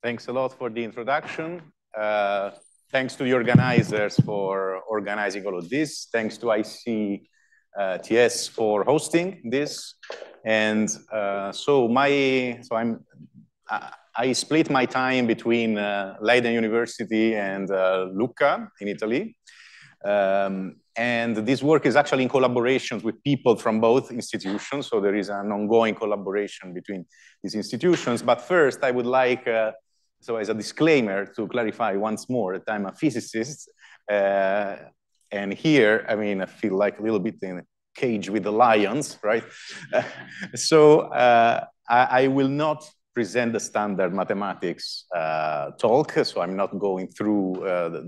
Thanks a lot for the introduction. Uh, thanks to the organizers for organizing all of this. Thanks to ICTS uh, for hosting this. And uh, so my so I'm I split my time between uh, Leiden University and Lucca in Italy. Um, and this work is actually in collaboration with people from both institutions. So there is an ongoing collaboration between these institutions. But First, I would like, as a disclaimer, to clarify once more that I'm a physicist. Uh, and here, I mean, I feel like a little bit in a cage with the lions, right? So uh, I will not present the standard mathematics talk. So I'm not going through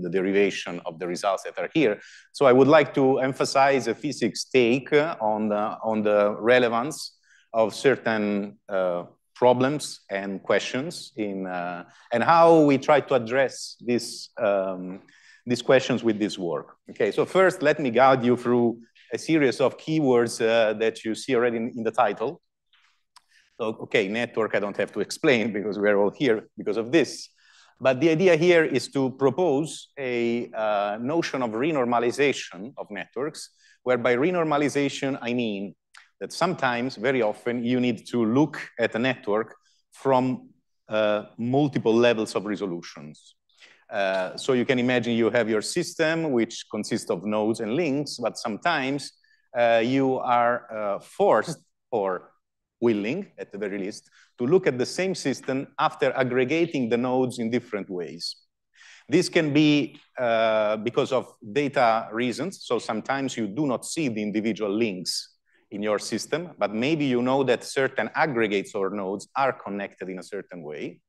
the derivation of the results that are here. So I would like to emphasize a physics take on the, on the relevance of certain problems and questions in uh, and how we try to address um, these questions with this work. Okay, so First, let me guide you through a series of keywords uh, that you see already in the title. So, okay, network, I don't have to explain because we're all here because of this. But the idea here is to propose a uh, notion of renormalization of networks, whereby renormalization, I mean that sometimes, very often, you need to look at a network from uh, multiple levels of resolutions. Uh, so you can imagine you have your system, which consists of nodes and links, but sometimes uh, you are forced or willing, at the very least, to look at the same system after aggregating the nodes in different ways. This can be because of data reasons. So sometimes you do not see the individual links in your system, but maybe you know that certain aggregates or nodes are connected in a certain way.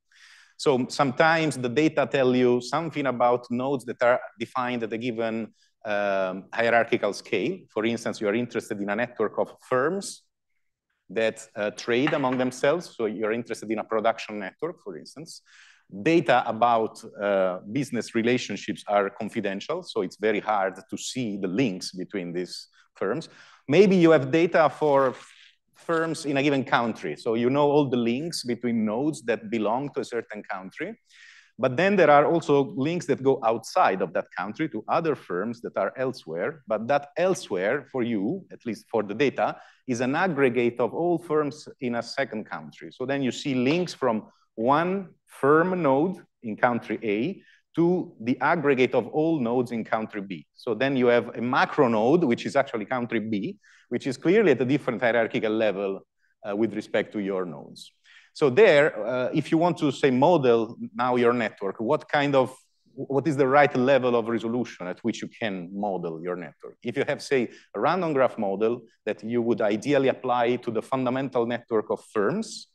So sometimes the data tell you something about nodes that are defined at a given um, hierarchical scale. For instance, you are interested in a network of firms that uh, trade among themselves. So you're interested in a production network, for instance. Data about uh, business relationships are confidential. So it's very hard to see the links between these firms. Maybe you have data for firms in a given country. So you know all the links between nodes that belong to a certain country. But then there are also links that go outside of that country to other firms that are elsewhere. But that elsewhere for you, at least for the data, is an aggregate of all firms in a second country. So then you see links from one firm node in country A to the aggregate of all nodes in country B. So then you have a macro node, which is actually country B, which is clearly at a different hierarchical level uh, with respect to your nodes. So there, uh, if you want to say model now your network, what kind of, what is the right level of resolution at which you can model your network? If you have, say, a random graph model that you would ideally apply to the fundamental network of firms,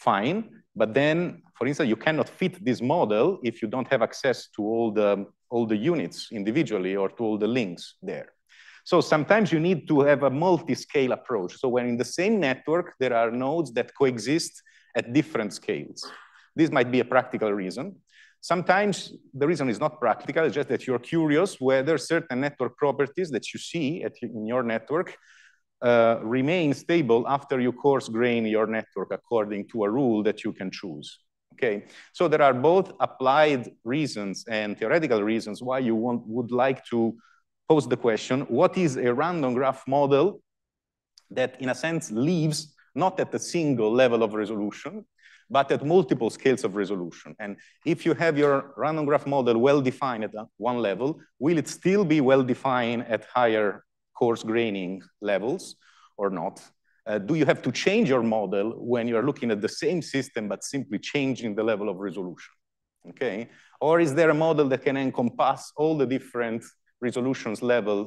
fine. But then, for instance, you cannot fit this model if you do not have access to all the all the units individually or to all the links there. So sometimes you need to have a multi-scale approach. So when in the same network, there are nodes that coexist at different scales. This might be a practical reason. Sometimes the reason is not practical. It is just that you are curious whether certain network properties that you see at, in your network Uh, remain stable after you coarse grain your network according to a rule that you can choose. Okay, so there are both applied reasons and theoretical reasons why you want, would like to pose the question, what is a random graph model that, in a sense, lives not at a single level of resolution, but at multiple scales of resolution? And if you have your random graph model well-defined at one level, will it still be well-defined at higher coarse graining levels or not? Uh, do you have to change your model when you are looking at the same system, but simply changing the level of resolution? Okay, or is there a model that can encompass all the different resolutions level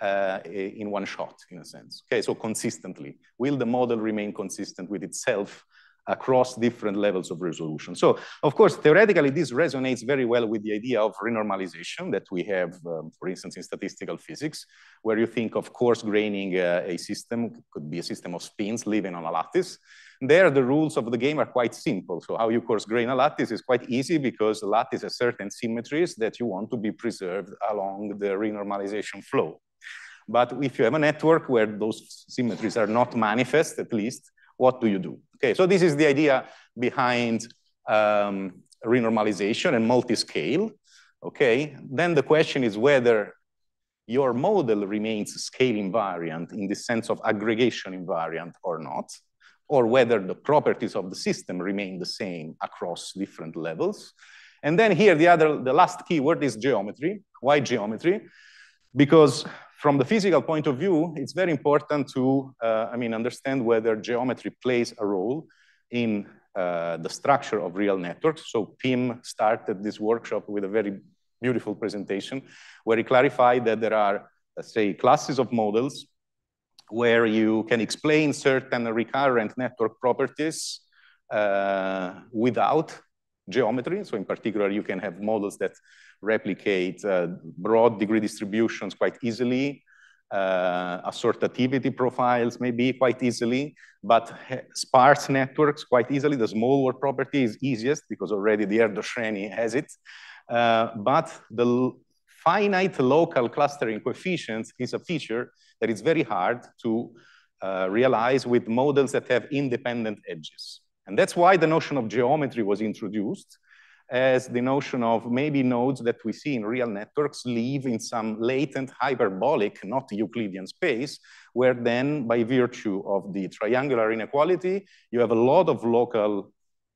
uh, in one shot, in a sense? Okay, so consistently, will the model remain consistent with itself across different levels of resolution? So of course, theoretically, this resonates very well with the idea of renormalization that we have, um, for instance, in statistical physics, where you think of coarse graining uh, a system. Could be a system of spins living on a lattice. There, the rules of the game are quite simple. So how you coarse grain a lattice is quite easy because the lattice has certain symmetries that you want to be preserved along the renormalization flow. But if you have a network where those symmetries are not manifest, at least, what do you do? Okay, so this is the idea behind um, renormalization and multi-scale, okay? Then the question is whether your model remains scale invariant in the sense of aggregation invariant or not, or whether the properties of the system remain the same across different levels. And then here, the other, the last keyword is geometry. Why geometry? Because from the physical point of view, it's very important to, uh, I mean, understand whether geometry plays a role in uh, the structure of real networks. So Pim started this workshop with a very beautiful presentation where he clarified that there are, let's say, classes of models where you can explain certain recurrent network properties uh, without geometry. So in particular, you can have models that replicate uh, broad degree distributions quite easily, uh, assortativity profiles maybe quite easily, but sparse networks quite easily. The small property is easiest because already the Erdős-Rényi has it. Uh, but the finite local clustering coefficients is a feature that is very hard to uh, realize with models that have independent edges. And that's why the notion of geometry was introduced as the notion of maybe nodes that we see in real networks live in some latent hyperbolic, not Euclidean space, where then by virtue of the triangular inequality, you have a lot of local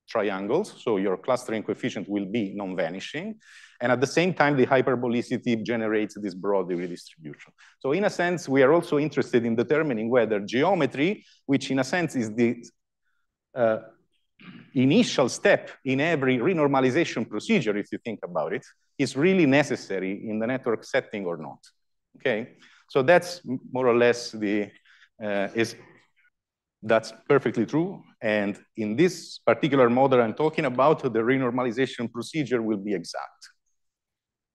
triangles. So your clustering coefficient will be non-vanishing. And at the same time, the hyperbolicity generates this broad redistribution. So in a sense, we are also interested in determining whether geometry, which in a sense is the uh, initial step in every renormalization procedure, if you think about it, is really necessary in the network setting or not. Okay, so that's more or less the uh, is that's perfectly true. And in this particular model I'm talking about, the renormalization procedure will be exact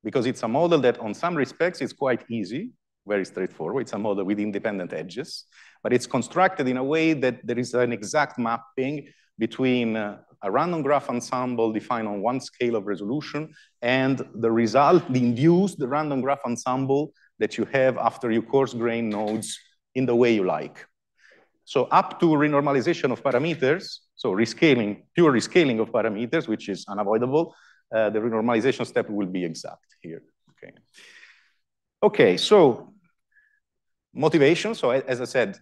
because it's a model that on some respects is quite easy, very straightforward. It's a model with independent edges, but it's constructed in a way that there is an exact mapping between uh, a random graph ensemble defined on one scale of resolution and the result, the induced random graph ensemble that you have after you coarse grain nodes in the way you like. So up to renormalization of parameters, so rescaling, pure rescaling of parameters, which is unavoidable, uh, the renormalization step will be exact here. Okay. Okay, so motivation. So as I said,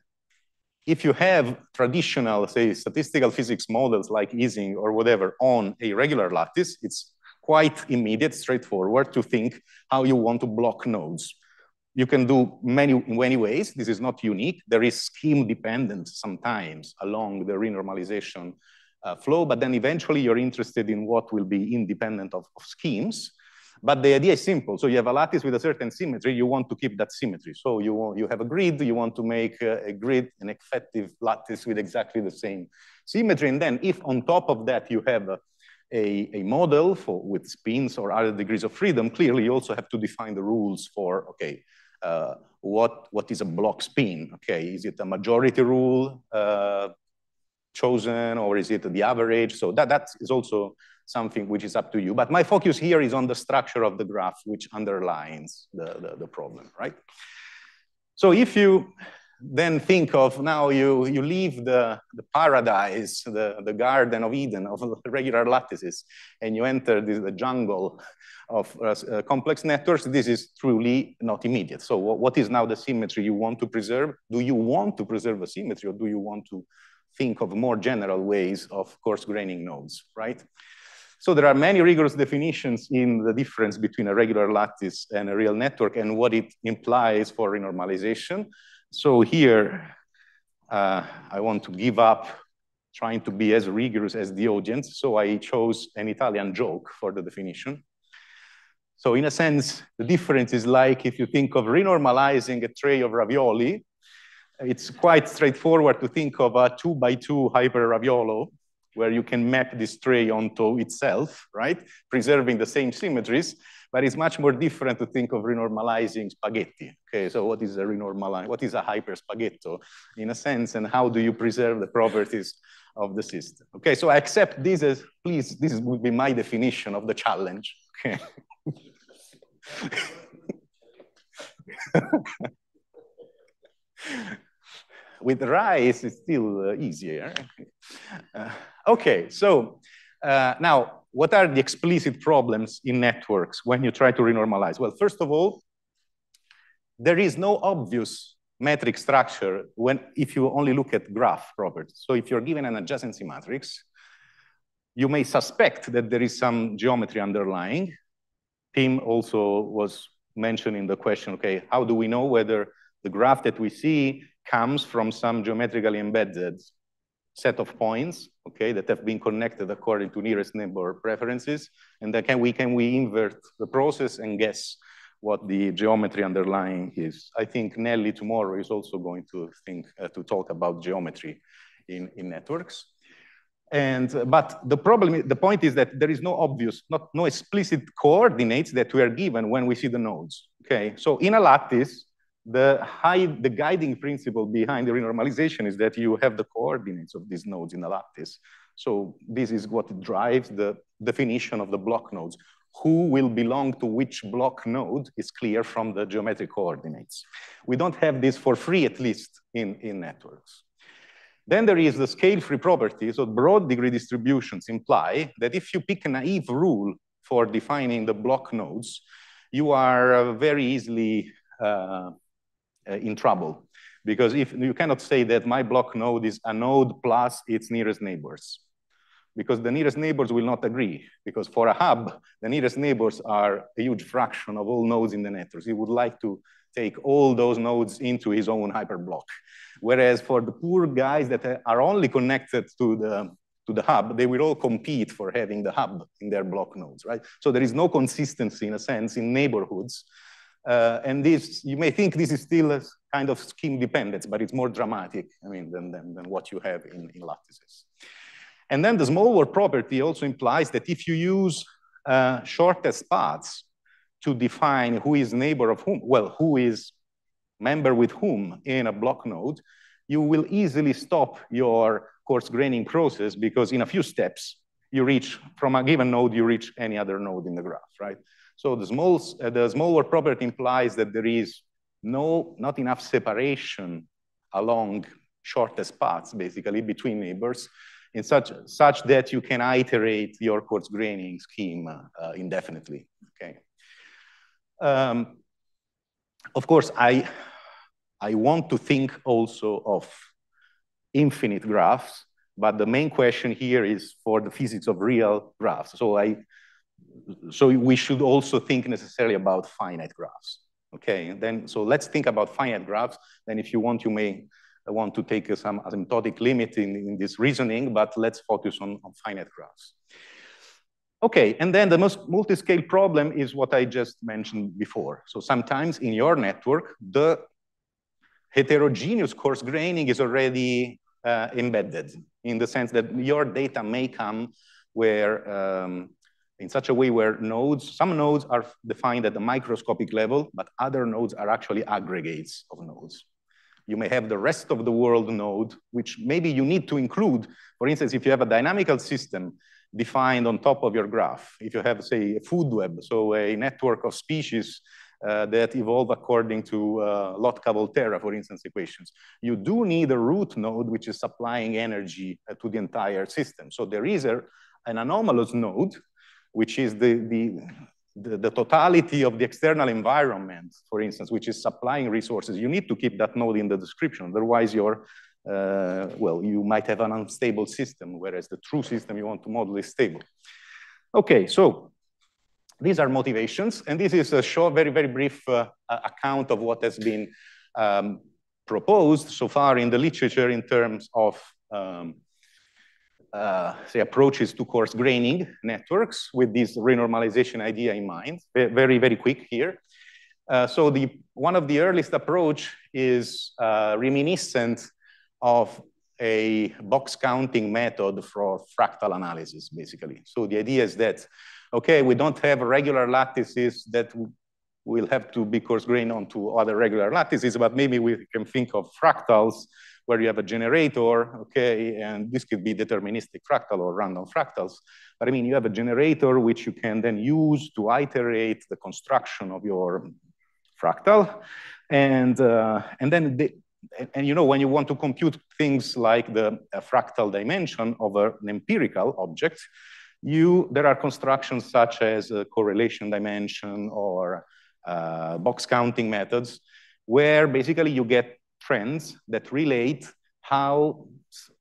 if you have traditional, say, statistical physics models like Ising or whatever on a regular lattice, it's quite immediate, straightforward to think how you want to block nodes. You can do many, many ways. This is not unique. There is scheme dependent sometimes along the renormalization uh, flow, but then eventually you're interested in what will be independent of, of schemes. But the idea is simple. So you have a lattice with a certain symmetry, you want to keep that symmetry. So you, you have a grid, you want to make a, a grid, an effective lattice with exactly the same symmetry. And then if on top of that you have a, a, a, model for with spins or other degrees of freedom, clearly you also have to define the rules for, okay, uh, what, what is a block spin? Okay, is it a majority rule uh, chosen or is it the average? So that, that is also something which is up to you. But my focus here is on the structure of the graph, which underlines the, the, the problem, right? So if you then think of now you, you leave the, the paradise, the, the Garden of Eden of regular lattices, and you enter this, the jungle of uh, uh, complex networks, this is truly not immediate. So what is now the symmetry you want to preserve? Do you want to preserve a symmetry or do you want to think of more general ways of coarse graining nodes, right? So there are many rigorous definitions in the difference between a regular lattice and a real network and what it implies for renormalization. So here, uh, I want to give up trying to be as rigorous as the audience. So I chose an Italian joke for the definition. So in a sense, the difference is like if you think of renormalizing a tray of ravioli, it's quite straightforward to think of a two by two hyper raviolo where you can map this tray onto itself, right? Preserving the same symmetries, but it's much more different to think of renormalizing spaghetti. Okay, so what is a renormalize? What is a hyper spaghetto in a sense, and how do you preserve the properties of the system? Okay, so I accept this as, please, this would be my definition of the challenge. Okay. With rice, it's still uh, easier. Uh, okay, so uh, now what are the explicit problems in networks when you try to renormalize? Well, first of all, there is no obvious metric structure when if you only look at graph properties. So if you're given an adjacency matrix, you may suspect that there is some geometry underlying. Tim also was mentioning the question, okay, how do we know whether the graph that we see comes from some geometrically embedded set of points, okay, that have been connected according to nearest neighbor preferences? And then can we, can we invert the process and guess what the geometry underlying is? I think Nelly tomorrow is also going to think, uh, to talk about geometry in, in networks. And, uh, but the problem, the point is that there is no obvious, not, no explicit coordinates that we are given when we see the nodes, okay? So in a lattice, the high, the guiding principle behind the renormalization is that you have the coordinates of these nodes in a lattice. So this is what drives the definition of the block nodes. Who will belong to which block node is clear from the geometric coordinates. We don't have this for free, at least in, in networks. Then there is the scale-free property. So broad degree distributions imply that if you pick a naive rule for defining the block nodes, you are uh, very easily uh, Uh, in trouble. Because if you cannot say that my block node is a node plus its nearest neighbors, because the nearest neighbors will not agree. Because for a hub, the nearest neighbors are a huge fraction of all nodes in the network. He would like to take all those nodes into his own hyperblock. Whereas for the poor guys that are only connected to the to the hub, they will all compete for having the hub in their block nodes, right? So there is no consistency in a sense in neighborhoods uh, and this, you may think this is still a kind of scheme dependence, but it's more dramatic, I mean, than, than, than what you have in, in lattices. And then the small world property also implies that if you use uh, shortest paths to define who is neighbor of whom, well, who is member with whom in a block node, you will easily stop your coarse graining process because in a few steps, you reach, from a given node, you reach any other node in the graph, right? So the small, uh, the small world property implies that there is no, not enough separation along shortest paths, basically, between neighbors, in such, such that you can iterate your coarse graining scheme uh, indefinitely, okay? Um, of course, I, I want to think also of infinite graphs, but the main question here is for the physics of real graphs. So I so we should also think necessarily about finite graphs. Okay, and then so let's think about finite graphs. Then if you want, you may want to take some asymptotic limit in, in this reasoning, but let's focus on, on finite graphs. Okay, and then the most multi-scale problem is what I just mentioned before. So sometimes in your network, the heterogeneous coarse graining is already uh, embedded in the sense that your data may come where um, in such a way where nodes, some nodes are defined at the microscopic level, but other nodes are actually aggregates of nodes. You may have the rest of the world node, which maybe you need to include. For instance, if you have a dynamical system defined on top of your graph, if you have, say, a food web, so a network of species uh, that evolve according to uh, Lotka-Volterra, for instance, equations. You do need a root node which is supplying energy uh, to the entire system. So there is a, an anomalous node which is the, the, the, the, totality of the external environment, for instance, which is supplying resources, you need to keep that node in the description. Otherwise, you're, uh, well, you might have an unstable system, whereas the true system you want to model is stable. Okay, so these are motivations, and this is a short, very, very brief uh, account of what has been um, proposed so far in the literature in terms of um, uh, say approaches to coarse graining networks with this renormalization idea in mind. Very, very quick here. Uh, so the one of the earliest approach is uh, reminiscent of a box counting method for fractal analysis, basically. So the idea is that, okay, we don't have regular lattices that will have to be coarse grained onto other regular lattices, but maybe we can think of fractals where you have a generator, okay, and this could be deterministic fractal or random fractals. But I mean, you have a generator which you can then use to iterate the construction of your fractal. And, uh, and then, the, and, and, you know, when you want to compute things like the fractal dimension of a, an empirical object, you, there are constructions such as a correlation dimension or uh, box counting methods, where basically you get trends that relate how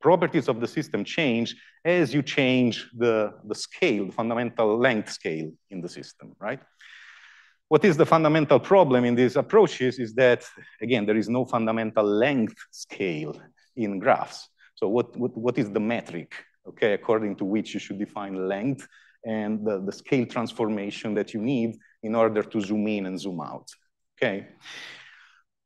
properties of the system change as you change the, the scale, the fundamental length scale in the system, right? What is the fundamental problem in these approaches is that, again, there is no fundamental length scale in graphs. So what, what, what is the metric, okay, according to which you should define length and the, the scale transformation that you need in order to zoom in and zoom out, okay?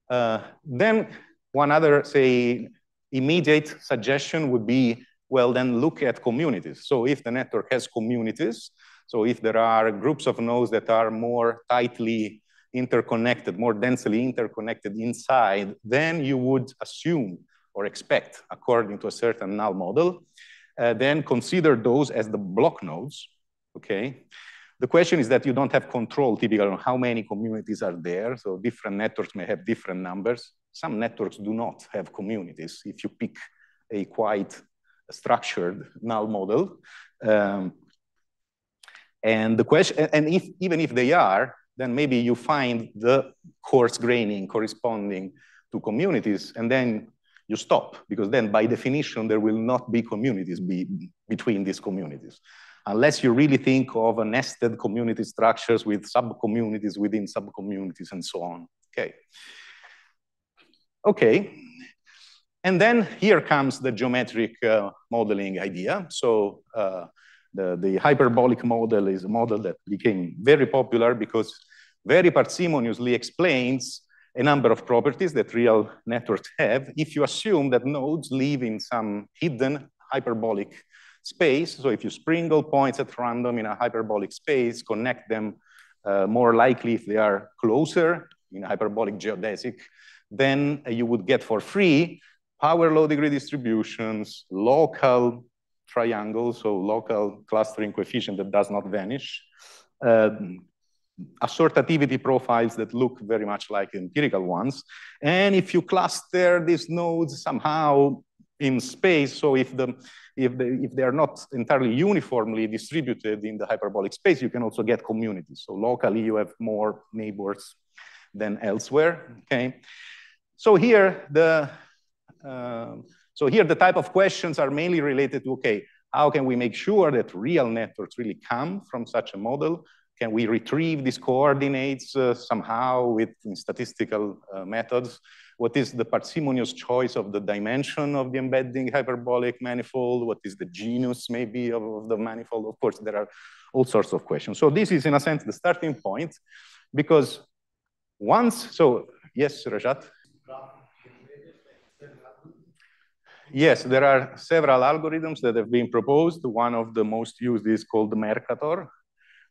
Uh, then one other, say, immediate suggestion would be, well, then look at communities. So if the network has communities, so if there are groups of nodes that are more tightly interconnected, more densely interconnected inside, then you would assume or expect, according to a certain null model, uh, then consider those as the block nodes, okay? The question is that you don't have control typically on how many communities are there. So different networks may have different numbers. Some networks do not have communities. If you pick a quite structured null model, um, and the question, and if even if they are, then maybe you find the coarse graining corresponding to communities, and then you stop because then by definition there will not be communities be, between these communities unless you really think of a nested community structures with sub-communities within sub-communities and so on. Okay. Okay. And then here comes the geometric uh, modeling idea. So uh, the, the hyperbolic model is a model that became very popular because very parsimoniously explains a number of properties that real networks have if you assume that nodes live in some hidden hyperbolic space. So if you sprinkle points at random in a hyperbolic space, connect them uh, more likely if they are closer in hyperbolic geodesic, then uh, you would get for free power law degree distributions, local triangle, so local clustering coefficient that does not vanish, uh, assortativity profiles that look very much like empirical ones. And if you cluster these nodes somehow in space, so if, the, if, the, if they are not entirely uniformly distributed in the hyperbolic space, you can also get communities. So locally, you have more neighbors than elsewhere, okay? So here, the, uh, so here the type of questions are mainly related to, okay, how can we make sure that real networks really come from such a model? Can we retrieve these coordinates uh, somehow with statistical uh, methods? What is the parsimonious choice of the dimension of the embedding hyperbolic manifold? What is the genus maybe of, of the manifold? Of course, there are all sorts of questions. So this is in a sense the starting point because once, so yes, Rajat? Yes, there are several algorithms that have been proposed. One of the most used is called the Mercator,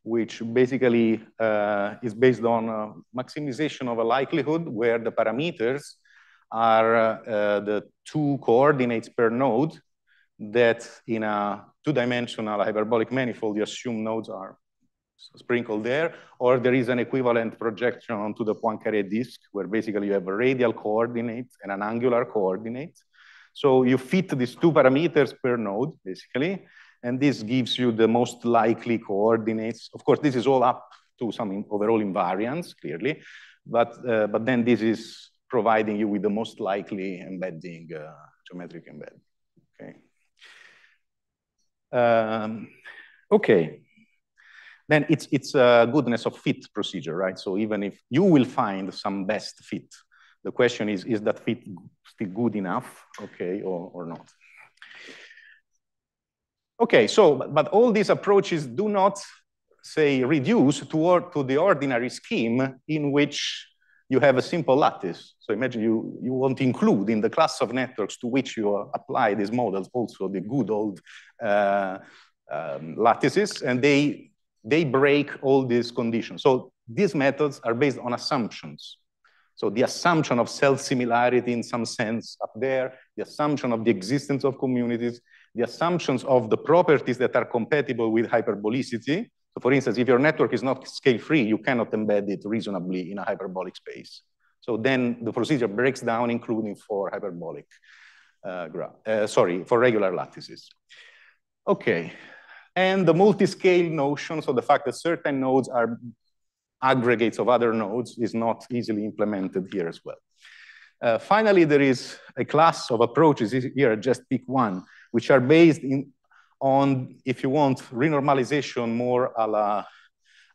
which basically uh, is based on uh, maximization of a likelihood where the parameters are uh, the two coordinates per node that in a two-dimensional hyperbolic manifold, you assume nodes are sprinkled there, or there is an equivalent projection onto the Poincaré disk, where basically you have a radial coordinate and an angular coordinate. So you fit these two parameters per node, basically, and this gives you the most likely coordinates. Of course, this is all up to some overall invariance, clearly, but, uh, but then this is providing you with the most likely embedding, uh, geometric embed. Okay. Um, okay. Then it's, it's a goodness of fit procedure, right? So even if you will find some best fit the question is, is that fit still good enough, okay, or, or not? Okay, so, but all these approaches do not, say, reduce to, to the ordinary scheme in which you have a simple lattice. So imagine you, you want to include in the class of networks to which you apply these models also the good old uh, um, lattices, and they, they break all these conditions. So these methods are based on assumptions. So the assumption of self-similarity in some sense up there, the assumption of the existence of communities, the assumptions of the properties that are compatible with hyperbolicity. So for instance, if your network is not scale-free, you cannot embed it reasonably in a hyperbolic space. So then the procedure breaks down, including for hyperbolic, uh, uh, sorry, for regular lattices. Okay, And the multi-scale notion, so the fact that certain nodes are aggregates of other nodes is not easily implemented here as well. Uh, finally, there is a class of approaches, here just pick one, which are based in, on, if you want, renormalization more a la,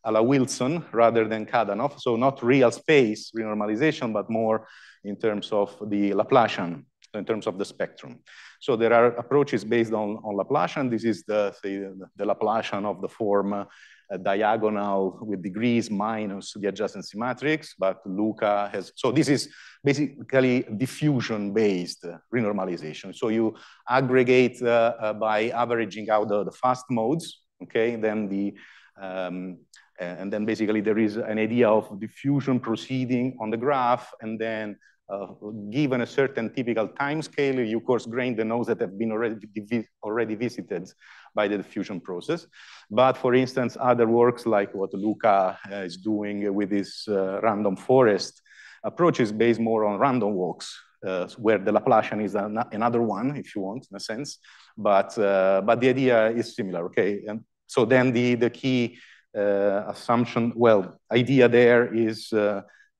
a la Wilson rather than Kadanoff. So not real space renormalization, but more in terms of the Laplacian, in terms of the spectrum. So there are approaches based on, on Laplacian. This is the, the, the Laplacian of the form uh, diagonal with degrees minus the adjacency matrix, but Luca has, so this is basically diffusion-based renormalization. So you aggregate uh, uh, by averaging out the, the, fast modes, okay, then the, um, and then basically there is an idea of diffusion proceeding on the graph, and then uh, given a certain typical time scale, you coarse grain the nodes that have been already, already visited by the diffusion process. But for instance, other works like what Luca uh, is doing with this uh, random forest approach is based more on random walks, uh, where the Laplacian is an another one, if you want, in a sense. But, uh, but the idea is similar, okay? And so then the, the key assumption, well, idea there is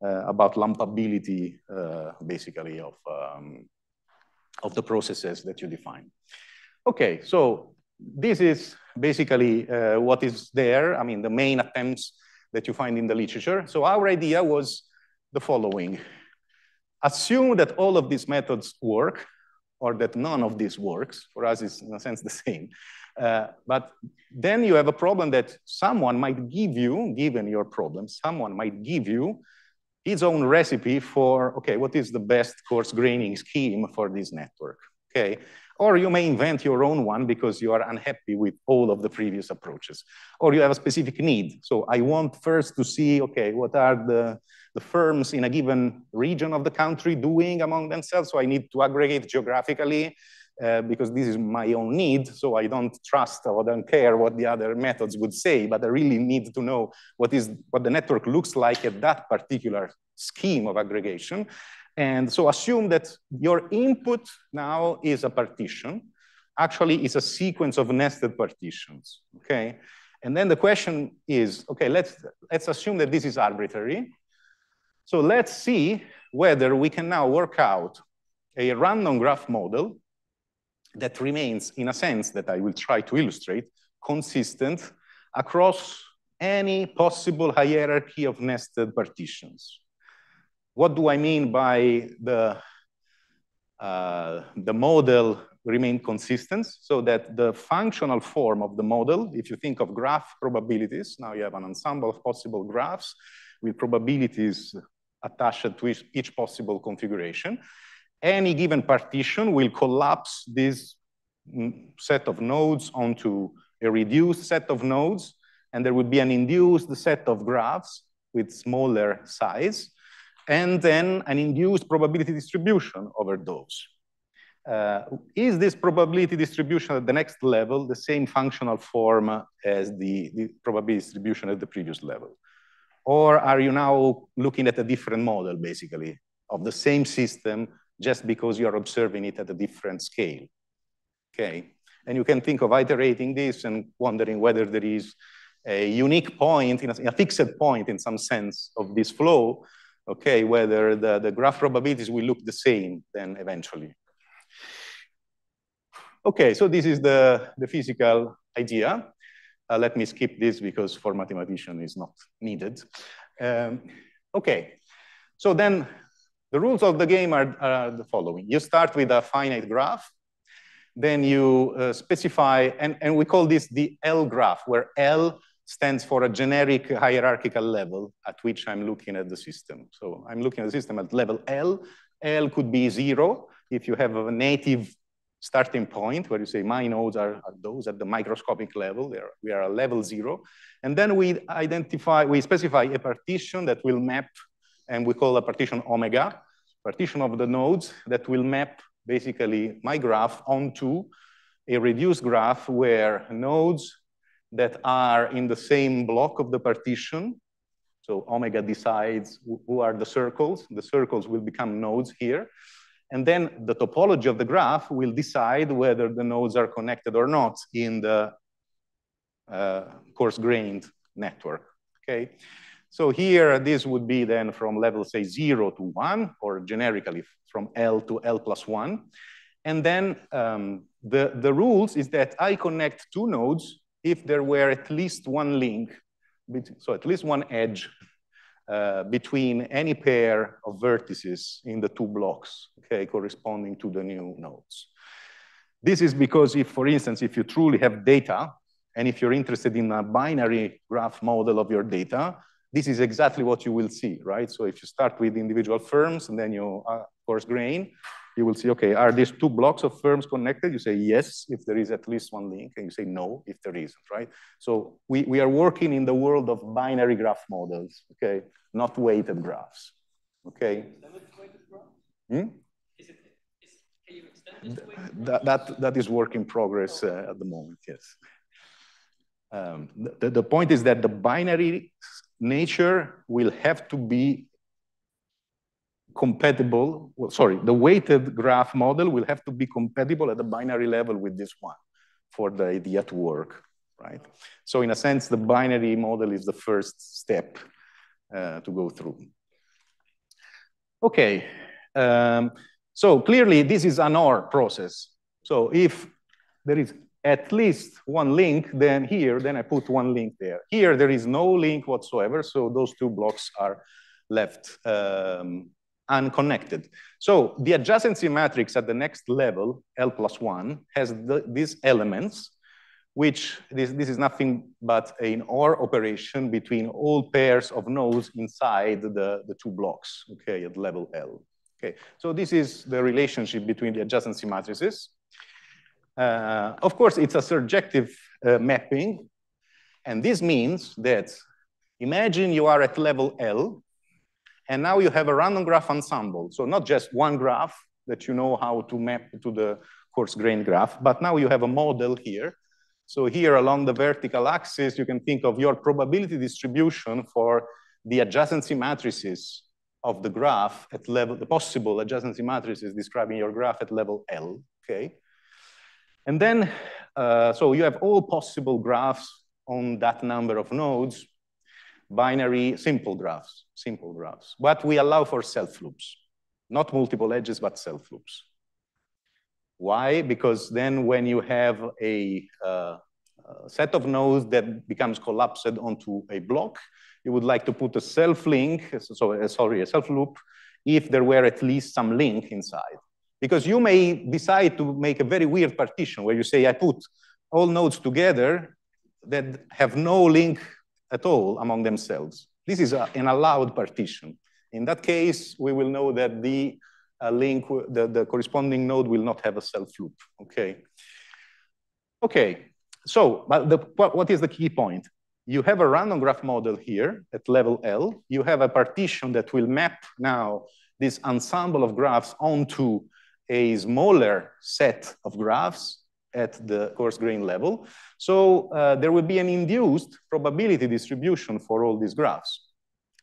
about lumpability, uh, basically, of, um, of the processes that you define. Okay, so this is basically uh, what is there. I mean, the main attempts that you find in the literature. So our idea was the following. Assume that all of these methods work, or that none of this works. For us, it's in a sense the same. Uh, but then you have a problem that someone might give you, given your problem, someone might give you its own recipe for, okay, what is the best coarse graining scheme for this network, okay? Or you may invent your own one because you are unhappy with all of the previous approaches. Or you have a specific need. So I want first to see, okay, what are the, the firms in a given region of the country doing among themselves? So I need to aggregate geographically uh, because this is my own need. So I don't trust or don't care what the other methods would say, but I really need to know what is what the network looks like at that particular scheme of aggregation. And so assume that your input now is a partition. Actually, it's a sequence of nested partitions, okay? And then the question is, okay, let's, let's assume that this is arbitrary. So let's see whether we can now work out a random graph model that remains, in a sense that I will try to illustrate, consistent across any possible hierarchy of nested partitions. What do I mean by the, uh, the model remain consistent so that the functional form of the model, if you think of graph probabilities, now you have an ensemble of possible graphs with probabilities attached to each, each possible configuration any given partition will collapse this set of nodes onto a reduced set of nodes, and there would be an induced set of graphs with smaller size, and then an induced probability distribution over those. Uh, is this probability distribution at the next level the same functional form as the, the probability distribution at the previous level? Or are you now looking at a different model, basically, of the same system just because you're observing it at a different scale. Okay, and you can think of iterating this and wondering whether there is a unique point, in a, in a fixed point in some sense of this flow, okay, whether the, the graph probabilities will look the same then eventually. Okay, so this is the, the physical idea. Uh, let me skip this because for mathematician is not needed. Um, okay, so then the rules of the game are, are the following. You start with a finite graph, then you uh, specify, and, and we call this the L graph, where L stands for a generic hierarchical level at which I'm looking at the system. So I'm looking at the system at level L. L could be zero if you have a native starting point where you say my nodes are, are those at the microscopic level. We are at level zero. And then we identify, we specify a partition that will map and we call a partition omega, partition of the nodes that will map basically my graph onto a reduced graph where nodes that are in the same block of the partition, so omega decides who are the circles, the circles will become nodes here, and then the topology of the graph will decide whether the nodes are connected or not in the uh, coarse-grained network, okay? So here, this would be then from level, say, zero to one, or generically from L to L plus one. And then um, the, the rules is that I connect two nodes if there were at least one link, so at least one edge uh, between any pair of vertices in the two blocks, okay, corresponding to the new nodes. This is because if, for instance, if you truly have data, and if you're interested in a binary graph model of your data, this is exactly what you will see, right? So if you start with individual firms and then you uh, coarse grain, you will see, okay, are these two blocks of firms connected? You say yes, if there is at least one link, and you say no, if there isn't, right? So we, we are working in the world of binary graph models, okay, not weighted graphs, okay? Hmm? Is it, is, can you extend that, that, that is work in progress uh, at the moment, yes. Um, the, the point is that the binary nature will have to be compatible, well, sorry, the weighted graph model will have to be compatible at the binary level with this one for the idea to work, right? So in a sense, the binary model is the first step uh, to go through. Okay, um, so clearly this is an OR process. So if there is at least one link, then here, then I put one link there. Here, there is no link whatsoever, so those two blocks are left um, unconnected. So the adjacency matrix at the next level, L plus one, has the, these elements, which this, this is nothing but an OR operation between all pairs of nodes inside the, the two blocks, okay, at level L. Okay, so this is the relationship between the adjacency matrices. Uh, of course, it's a surjective uh, mapping. And this means that imagine you are at level L, and now you have a random graph ensemble. So not just one graph that you know how to map to the coarse grain graph, but now you have a model here. So here along the vertical axis, you can think of your probability distribution for the adjacency matrices of the graph at level, the possible adjacency matrices describing your graph at level L, okay? And then, uh, so you have all possible graphs on that number of nodes, binary simple graphs, simple graphs. But we allow for self loops, not multiple edges, but self loops. Why? Because then when you have a, uh, a set of nodes that becomes collapsed onto a block, you would like to put a self link, so uh, sorry, a self loop, if there were at least some link inside. Because you may decide to make a very weird partition where you say, I put all nodes together that have no link at all among themselves. This is a, an allowed partition. In that case, we will know that the uh, link, the, the corresponding node will not have a self loop, okay? Okay, so but the, what, what is the key point? You have a random graph model here at level L. You have a partition that will map now this ensemble of graphs onto a smaller set of graphs at the coarse grain level. So uh, there will be an induced probability distribution for all these graphs.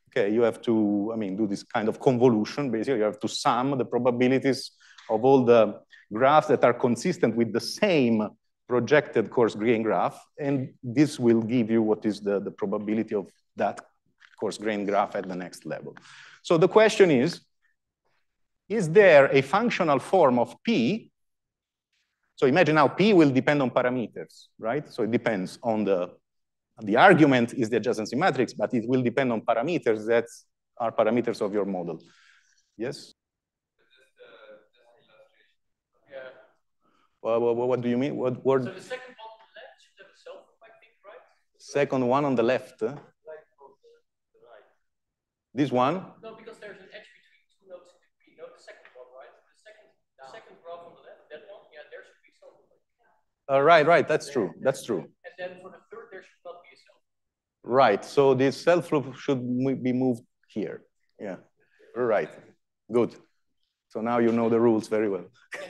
Okay, you have to, I mean, do this kind of convolution. Basically, you have to sum the probabilities of all the graphs that are consistent with the same projected coarse grain graph. And this will give you what is the, the probability of that coarse grain graph at the next level. So the question is, is there a functional form of P? So imagine now P will depend on parameters, right? So it depends on the, the argument is the adjacency matrix, but it will depend on parameters that are parameters of your model. Yes? Well, what, what do you mean? What word? So the second one on the left should have a self, I think, right? Second one on the left. Huh? This one? No, because there's an edge Uh, right, right. That's true. That's true. And then for the third, there should not be a self. Right. So this self loop should be moved here. Yeah. Right. Good. So now you know the rules very well.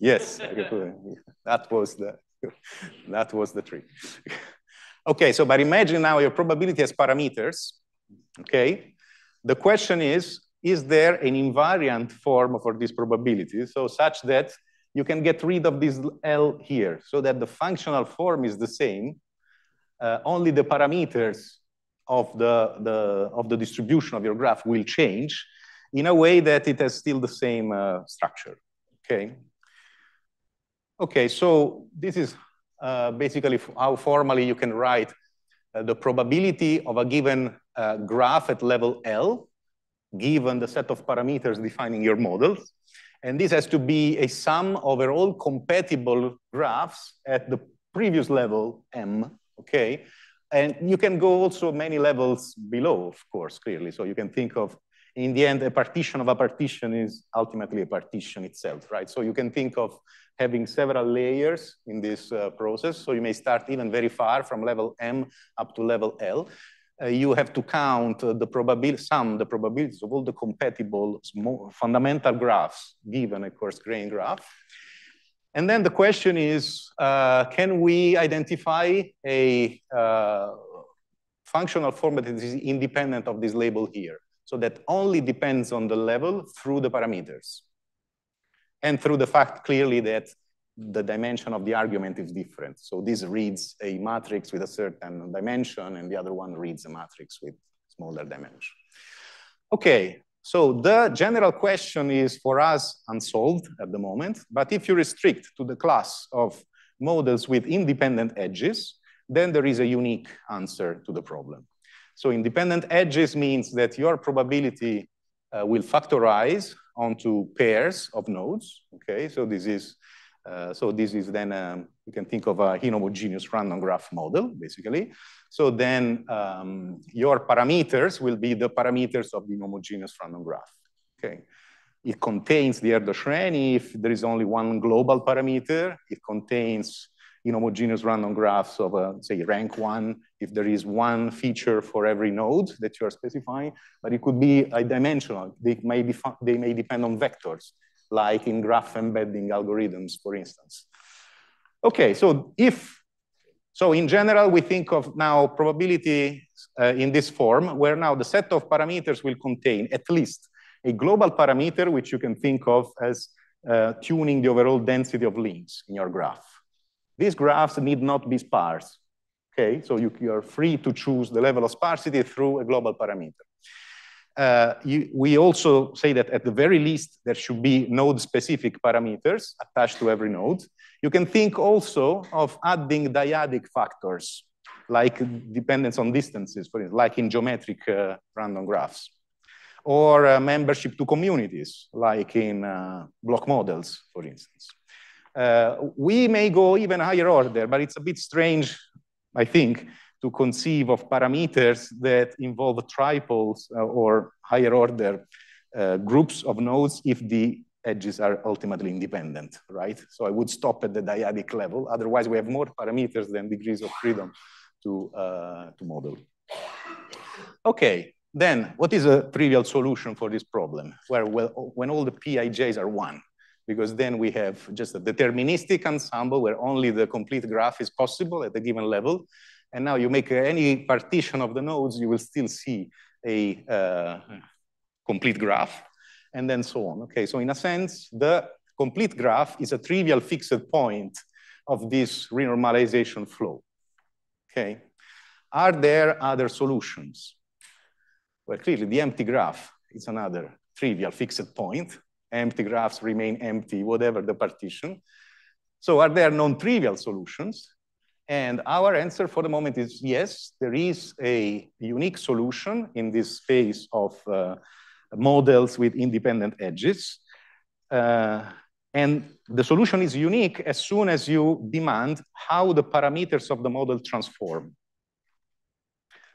yes. that was the that was the trick. okay. So, but imagine now your probability has parameters. Okay. The question is, is there an invariant form for this probability? So such that you can get rid of this L here so that the functional form is the same. Uh, only the parameters of the, the, of the distribution of your graph will change in a way that it has still the same uh, structure, okay? Okay, so this is uh, basically how formally you can write uh, the probability of a given uh, graph at level L, given the set of parameters defining your models. And this has to be a sum over all compatible graphs at the previous level M, okay? And you can go also many levels below, of course, clearly. So you can think of, in the end, a partition of a partition is ultimately a partition itself, right? So you can think of having several layers in this uh, process. So you may start even very far from level M up to level L. Uh, you have to count uh, the probability, sum the probabilities of all the compatible small, fundamental graphs given a coarse grain graph. And then the question is, uh, can we identify a uh, functional format that is independent of this label here? So that only depends on the level through the parameters. And through the fact clearly that the dimension of the argument is different. So this reads a matrix with a certain dimension, and the other one reads a matrix with smaller dimension. Okay, so the general question is for us unsolved at the moment, but if you restrict to the class of models with independent edges, then there is a unique answer to the problem. So independent edges means that your probability uh, will factorize onto pairs of nodes, okay? So this is, uh, so this is then, um, you can think of a inhomogeneous random graph model, basically. So then um, your parameters will be the parameters of the homogeneous random graph. Okay. It contains the Erdős Rényi if there is only one global parameter. It contains inhomogeneous random graphs of, uh, say, rank one, if there is one feature for every node that you are specifying, but it could be a dimensional. They may, be they may depend on vectors, like in graph embedding algorithms, for instance. Okay, so if so in general, we think of now probability uh, in this form, where now the set of parameters will contain at least a global parameter, which you can think of as uh, tuning the overall density of links in your graph. These graphs need not be sparse. Okay, so you, you are free to choose the level of sparsity through a global parameter. Uh, you, we also say that at the very least, there should be node-specific parameters attached to every node. You can think also of adding dyadic factors, like dependence on distances, for instance, like in geometric uh, random graphs, or uh, membership to communities, like in uh, block models, for instance. Uh, we may go even higher order, but it's a bit strange, I think, to conceive of parameters that involve triples uh, or higher order uh, groups of nodes if the edges are ultimately independent, right? So I would stop at the dyadic level. Otherwise, we have more parameters than degrees of freedom to, uh, to model. Okay, then what is a trivial solution for this problem? Where well, when all the Pijs are one, because then we have just a deterministic ensemble where only the complete graph is possible at a given level. And now you make any partition of the nodes, you will still see a uh, complete graph and then so on. Okay, so in a sense, the complete graph is a trivial fixed point of this renormalization flow. Okay, are there other solutions? Well, clearly the empty graph is another trivial fixed point. Empty graphs remain empty, whatever the partition. So are there non-trivial solutions? And our answer for the moment is yes, there is a unique solution in this space of uh, models with independent edges. Uh, and the solution is unique as soon as you demand how the parameters of the model transform.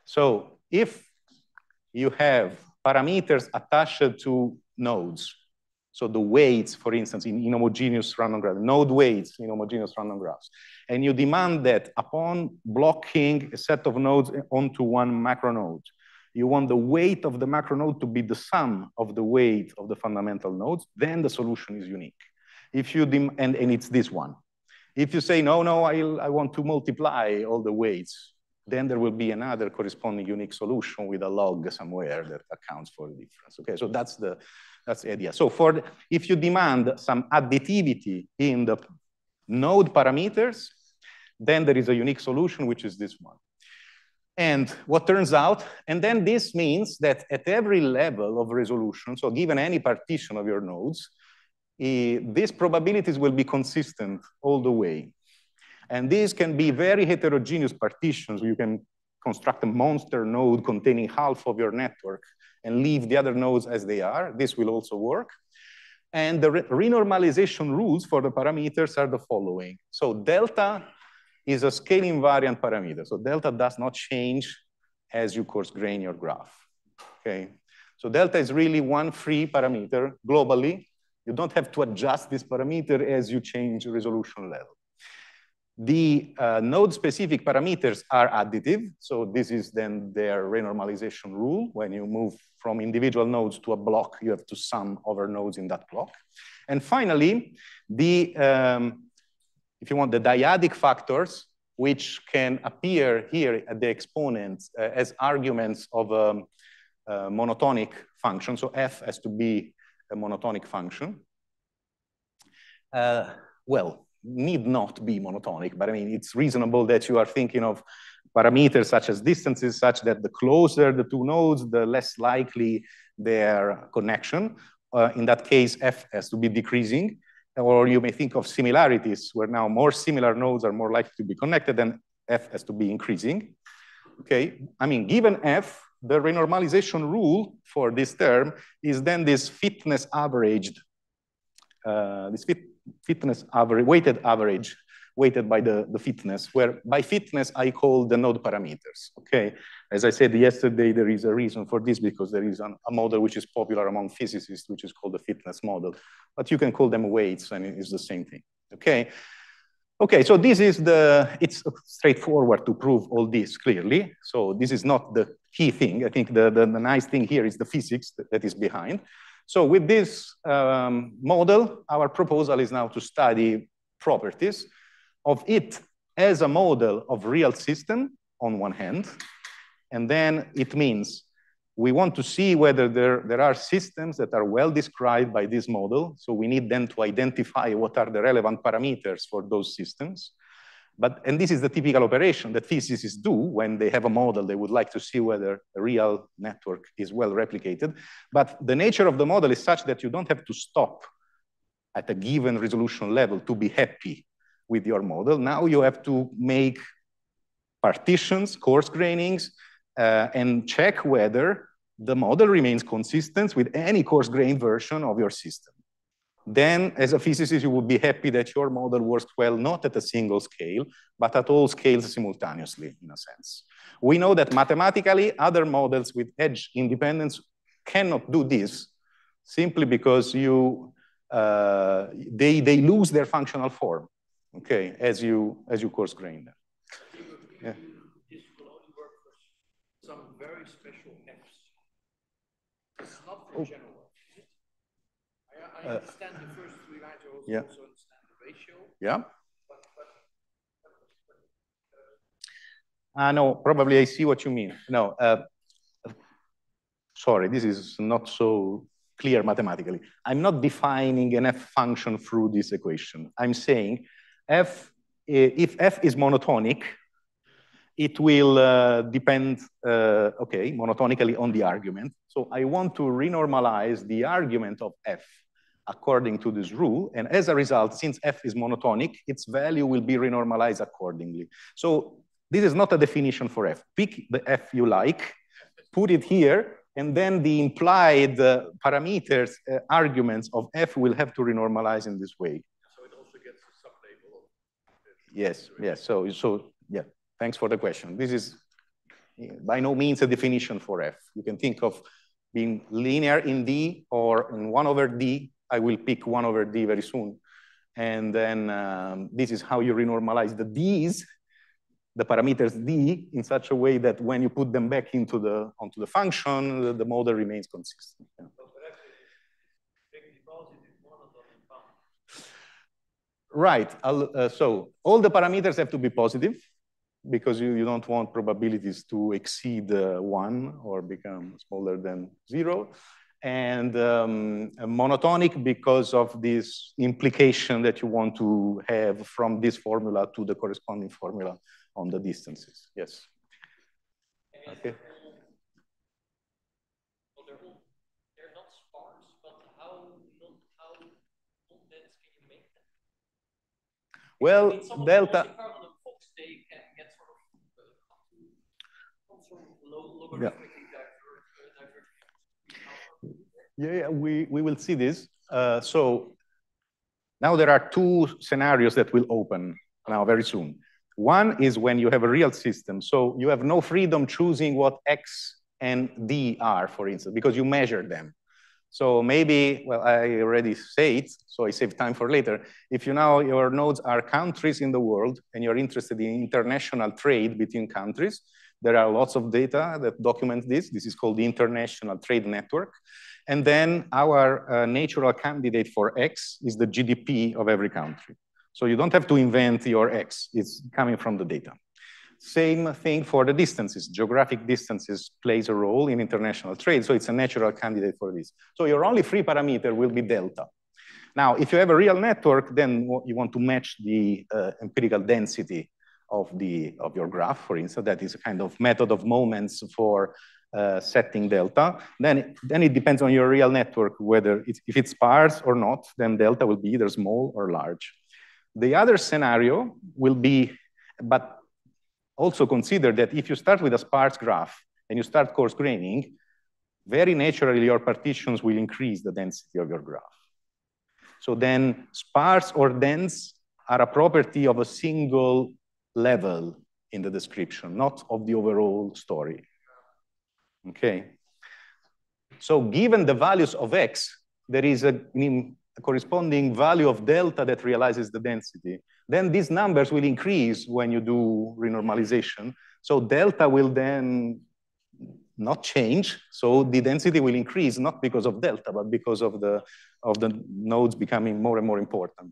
So if you have parameters attached to nodes, so the weights, for instance, in inhomogeneous random graphs, node weights in homogeneous random graphs, and you demand that upon blocking a set of nodes onto one macro node, you want the weight of the macro node to be the sum of the weight of the fundamental nodes, then the solution is unique. If you and, and it's this one. If you say, no, no, I, I want to multiply all the weights then there will be another corresponding unique solution with a log somewhere that accounts for the difference. Okay, so that's the, that's the idea. So for the, if you demand some additivity in the node parameters, then there is a unique solution, which is this one. And what turns out, and then this means that at every level of resolution, so given any partition of your nodes, uh, these probabilities will be consistent all the way. And these can be very heterogeneous partitions. You can construct a monster node containing half of your network and leave the other nodes as they are. This will also work. And the re renormalization rules for the parameters are the following. So delta is a scale invariant parameter. So delta does not change as you coarse grain your graph, okay? So delta is really one free parameter globally. You don't have to adjust this parameter as you change resolution level. The uh, node-specific parameters are additive. So this is then their renormalization rule. When you move from individual nodes to a block, you have to sum over nodes in that block. And finally, the, um, if you want, the dyadic factors, which can appear here at the exponents uh, as arguments of a, um, a monotonic function. So f has to be a monotonic function. Uh, well, need not be monotonic, but I mean, it's reasonable that you are thinking of parameters such as distances, such that the closer the two nodes, the less likely their connection. Uh, in that case, f has to be decreasing. Or you may think of similarities, where now more similar nodes are more likely to be connected, and f has to be increasing. Okay, I mean, given f, the renormalization rule for this term is then this fitness averaged, uh, this fit fitness average, weighted average, weighted by the, the fitness, where by fitness I call the node parameters, okay? As I said yesterday, there is a reason for this because there is an, a model which is popular among physicists, which is called the fitness model, but you can call them weights and it's the same thing, okay? Okay, so this is the, it's straightforward to prove all this clearly. So this is not the key thing. I think the, the, the nice thing here is the physics that, that is behind. So with this um, model, our proposal is now to study properties of it as a model of real system on one hand, and then it means we want to see whether there, there are systems that are well described by this model. So we need then to identify what are the relevant parameters for those systems. But, and this is the typical operation that physicists do when they have a model, they would like to see whether a real network is well replicated. But the nature of the model is such that you don't have to stop at a given resolution level to be happy with your model. Now you have to make partitions, coarse grainings, uh, and check whether the model remains consistent with any coarse grain version of your system then as a physicist, you would be happy that your model works well, not at a single scale, but at all scales simultaneously, in a sense. We know that mathematically, other models with edge independence cannot do this simply because you, uh, they, they lose their functional form, okay, as you, as you coarse grain them. Yeah. This will only work for some very special Fs. It's not for oh. general. I uh, understand the first three lines, I also, yeah. also understand the ratio. Yeah. uh, no, probably I see what you mean. No, uh, sorry, this is not so clear mathematically. I'm not defining an f function through this equation. I'm saying f, if f is monotonic, it will uh, depend, uh, okay, monotonically on the argument. So I want to renormalize the argument of f according to this rule. And as a result, since f is monotonic, its value will be renormalized accordingly. So this is not a definition for f. Pick the f you like, put it here, and then the implied uh, parameters, uh, arguments of f will have to renormalize in this way. So it also gets a sublabel. Yes, yes. So, so yeah, thanks for the question. This is by no means a definition for f. You can think of being linear in D or in 1 over D I will pick 1 over d very soon. And then um, this is how you renormalize the d's, the parameters d, in such a way that when you put them back into the, onto the function, the, the model remains consistent. Yeah. Right. Uh, so all the parameters have to be positive. because you, you don't want probabilities to exceed uh, one or become smaller than zero. And um, monotonic because of this implication that you want to have from this formula to the corresponding formula on the distances. Yes. Okay. Well, I mean, delta. Yeah. yeah, yeah, we, we will see this. Uh, so now there are two scenarios that will open now very soon. One is when you have a real system. So you have no freedom choosing what X and D are, for instance, because you measure them. So maybe, well, I already say it, so I save time for later. If you now, your nodes are countries in the world and you're interested in international trade between countries, there are lots of data that document this. This is called the International Trade Network. And then our uh, natural candidate for X is the GDP of every country. So you don't have to invent your X, it's coming from the data. Same thing for the distances. Geographic distances plays a role in international trade, so it's a natural candidate for this. So your only free parameter will be delta. Now, if you have a real network, then you want to match the uh, empirical density of, the, of your graph, for instance. That is a kind of method of moments for uh, setting delta. Then, then it depends on your real network, whether if it's sparse or not, then delta will be either small or large. The other scenario will be, but also consider that if you start with a sparse graph and you start coarse graining, very naturally your partitions will increase the density of your graph. So then sparse or dense are a property of a single level in the description, not of the overall story. Okay. So given the values of x, there is a, a corresponding value of delta that realizes the density. Then these numbers will increase when you do renormalization. So delta will then not change. So the density will increase, not because of delta, but because of the, of the nodes becoming more and more important.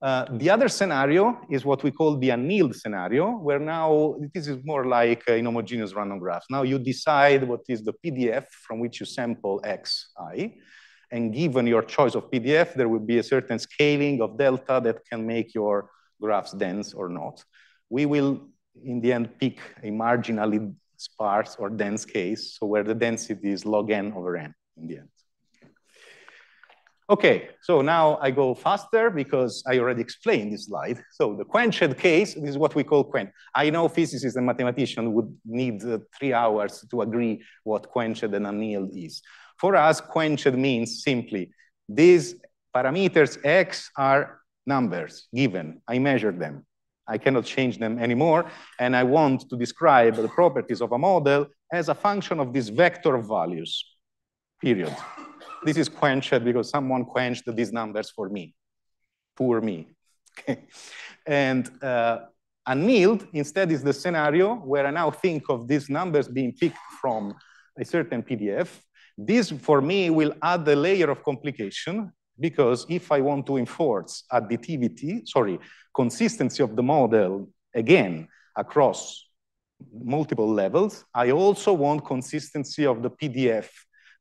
Uh, the other scenario is what we call the annealed scenario, where now this is more like in homogeneous random graphs. Now you decide what is the PDF from which you sample xi, and given your choice of PDF, there will be a certain scaling of delta that can make your graphs dense or not. We will, in the end, pick a marginally sparse or dense case, so where the density is log n over n in the end. Okay, so now I go faster because I already explained this slide. So the quenched case this is what we call quench. I know physicists and mathematicians would need uh, three hours to agree what quenched and annealed is. For us, quenched means simply these parameters x are numbers given. I measure them. I cannot change them anymore. And I want to describe the properties of a model as a function of this vector of values, period. This is quenched because someone quenched these numbers for me. Poor me. Okay. And uh, annealed instead is the scenario where I now think of these numbers being picked from a certain PDF. This, for me, will add a layer of complication because if I want to enforce additivity, sorry, consistency of the model, again, across multiple levels, I also want consistency of the PDF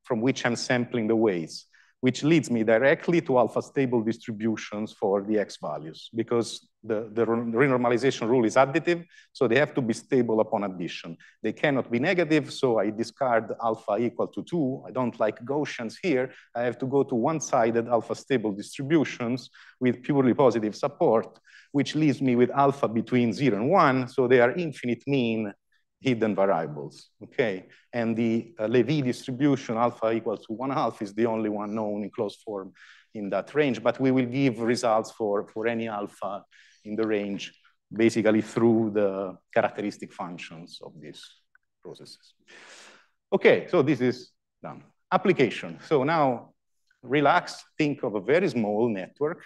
from which I'm sampling the weights, which leads me directly to alpha stable distributions for the x values because the, the renormalization rule is additive, so they have to be stable upon addition. They cannot be negative, so I discard alpha equal to two. I don't like Gaussians here. I have to go to one-sided alpha stable distributions with purely positive support, which leaves me with alpha between zero and one, so they are infinite mean hidden variables, okay? And the uh, Levy distribution, alpha equals to one half, is the only one known in closed form in that range, but we will give results for, for any alpha in the range, basically through the characteristic functions of these processes. Okay, so this is done. Application. So now relax, think of a very small network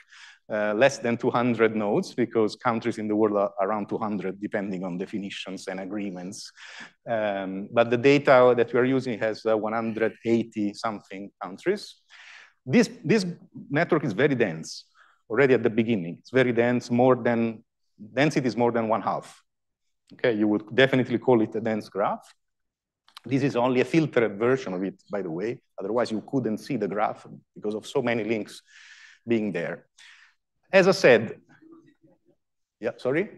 uh, less than 200 nodes because countries in the world are around 200 depending on definitions and agreements. Um, but the data that we're using has uh, 180 something countries. This, this network is very dense already at the beginning. It's very dense, more than, density is more than one half. Okay, you would definitely call it a dense graph. This is only a filtered version of it, by the way. Otherwise, you couldn't see the graph because of so many links being there. As I said, yeah, sorry?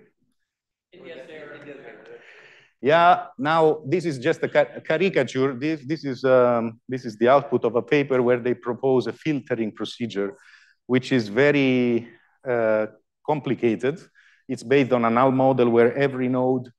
Yeah, now this is just a, a caricature. This, this, is, um, this is the output of a paper where they propose a filtering procedure, which is very uh, complicated. It's based on a null model where every node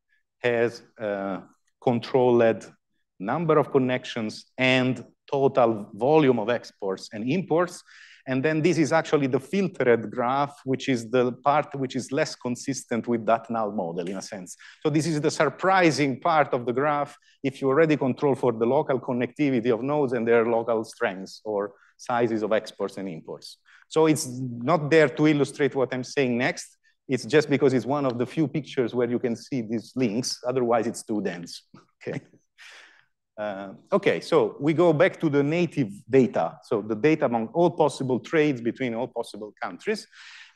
has a controlled number of connections and total volume of exports and imports. And then this is actually the filtered graph, which is the part which is less consistent with that null model in a sense. So this is the surprising part of the graph if you already control for the local connectivity of nodes and their local strengths or sizes of exports and imports. So it's not there to illustrate what I'm saying next. It's just because it's one of the few pictures where you can see these links. Otherwise, it's too dense. Okay. Uh, okay, so we go back to the native data. So the data among all possible trades between all possible countries.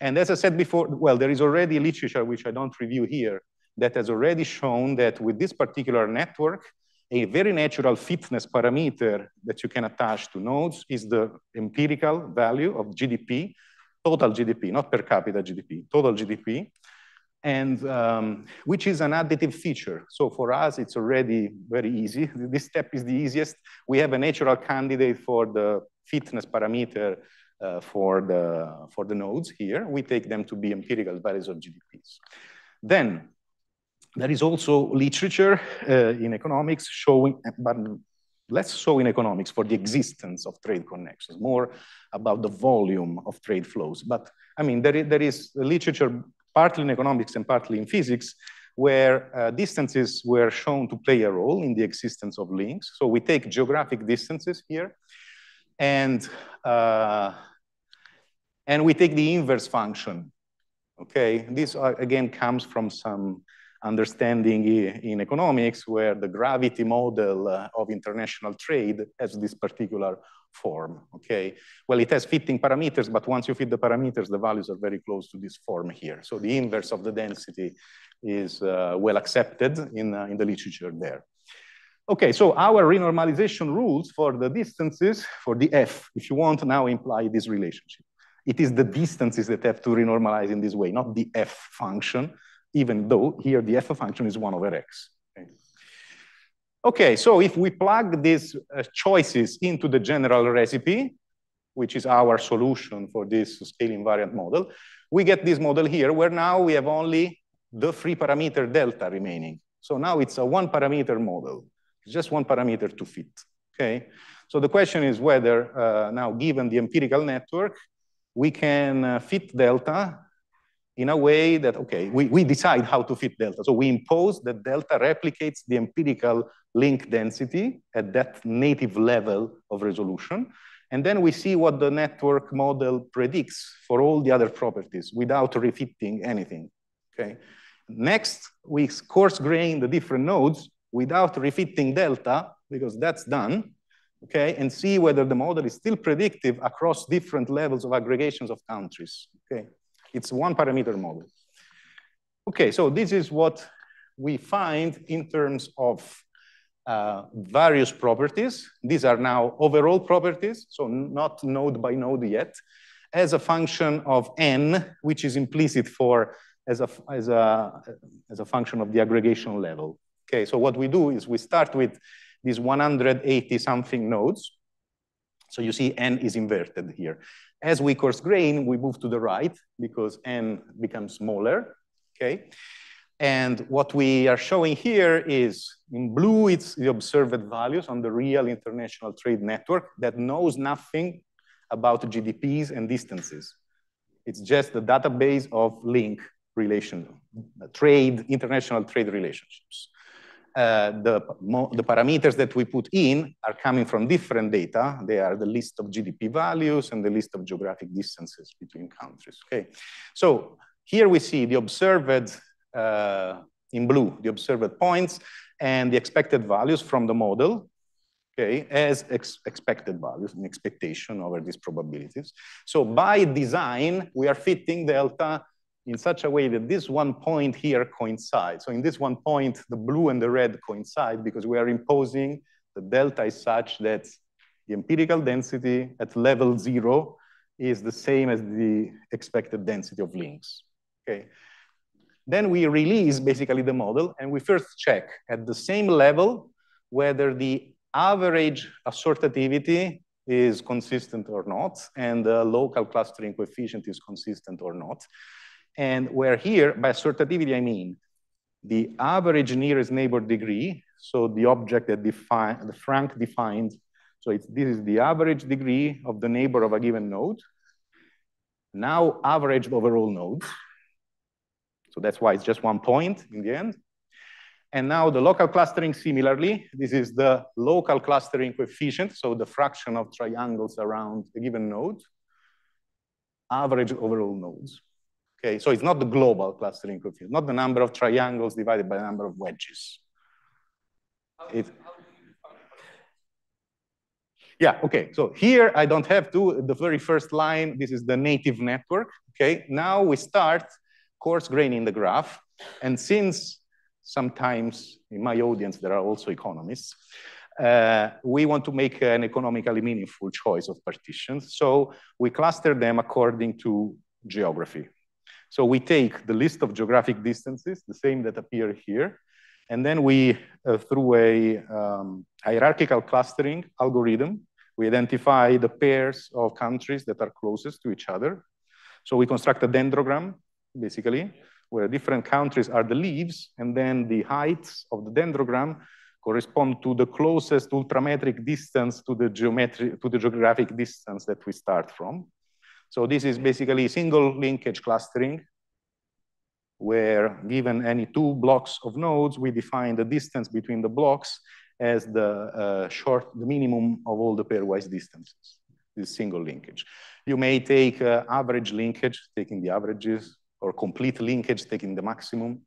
And as I said before, well, there is already literature, which I don't review here, that has already shown that with this particular network, a very natural fitness parameter that you can attach to nodes is the empirical value of GDP, total GDP, not per capita GDP, total GDP, and um, which is an additive feature. So for us, it's already very easy. This step is the easiest. We have a natural candidate for the fitness parameter uh, for, the, for the nodes here. We take them to be empirical values of GDPs. Then there is also literature uh, in economics showing, but less so in economics for the existence of trade connections, more about the volume of trade flows. But I mean, there is, there is literature partly in economics and partly in physics, where uh, distances were shown to play a role in the existence of links. So we take geographic distances here, and, uh, and we take the inverse function. Okay, this uh, again comes from some understanding in economics where the gravity model uh, of international trade has this particular form, okay? Well, it has fitting parameters, but once you fit the parameters, the values are very close to this form here. So the inverse of the density is uh, well accepted in, uh, in the literature there. Okay, so our renormalization rules for the distances, for the f, if you want now imply this relationship. It is the distances that have to renormalize in this way, not the f function, even though here the f function is 1 over x. Okay, so if we plug these uh, choices into the general recipe, which is our solution for this scale invariant model, we get this model here where now we have only the free parameter delta remaining. So now it's a one parameter model, just one parameter to fit, okay? So the question is whether uh, now given the empirical network, we can uh, fit delta in a way that, okay, we, we decide how to fit delta. So we impose that delta replicates the empirical link density at that native level of resolution. And then we see what the network model predicts for all the other properties without refitting anything, okay? Next, we coarse grain the different nodes without refitting delta, because that's done, okay? And see whether the model is still predictive across different levels of aggregations of countries, okay? It's one parameter model. Okay, so this is what we find in terms of uh, various properties. These are now overall properties, so not node by node yet, as a function of n, which is implicit for as a, as a, as a function of the aggregation level. Okay, so what we do is we start with these 180 something nodes. So you see n is inverted here. As we coarse grain, we move to the right because n becomes smaller, okay? And what we are showing here is in blue, it's the observed values on the real international trade network that knows nothing about GDPs and distances. It's just the database of link relation, trade, international trade relationships. Uh, the, the parameters that we put in are coming from different data. They are the list of GDP values and the list of geographic distances between countries, okay? So here we see the observed, Uh, in blue, the observed points and the expected values from the model, okay, as ex expected values, an expectation over these probabilities. So by design, we are fitting delta in such a way that this one point here coincides. So in this one point, the blue and the red coincide because we are imposing the delta is such that the empirical density at level zero is the same as the expected density of links, okay? Then we release basically the model, and we first check at the same level whether the average assortativity is consistent or not, and the local clustering coefficient is consistent or not. And where here, by assortativity, I mean the average nearest neighbor degree, so the object that define, the Frank defined, so it's, this is the average degree of the neighbor of a given node, now average overall nodes. So that's why it's just one point in the end. And now the local clustering similarly, this is the local clustering coefficient, so the fraction of triangles around a given node, average overall nodes. Okay, so it's not the global clustering coefficient, not the number of triangles divided by the number of wedges. It, yeah, okay, so here I don't have to, the very first line, this is the native network, okay? Now we start coarse grain in the graph, and since sometimes in my audience there are also economists, uh, we want to make an economically meaningful choice of partitions. So we cluster them according to geography. So we take the list of geographic distances, the same that appear here, and then we, uh, through a um, hierarchical clustering algorithm, we identify the pairs of countries that are closest to each other. So we construct a dendrogram, basically, where different countries are the leaves, and then the heights of the dendrogram correspond to the closest ultrametric distance to the geometric to the geographic distance that we start from. So this is basically single linkage clustering, where given any two blocks of nodes, we define the distance between the blocks as the uh, short, the minimum of all the pairwise distances, this single linkage. You may take uh, average linkage, taking the averages, or complete linkage, taking the maximum.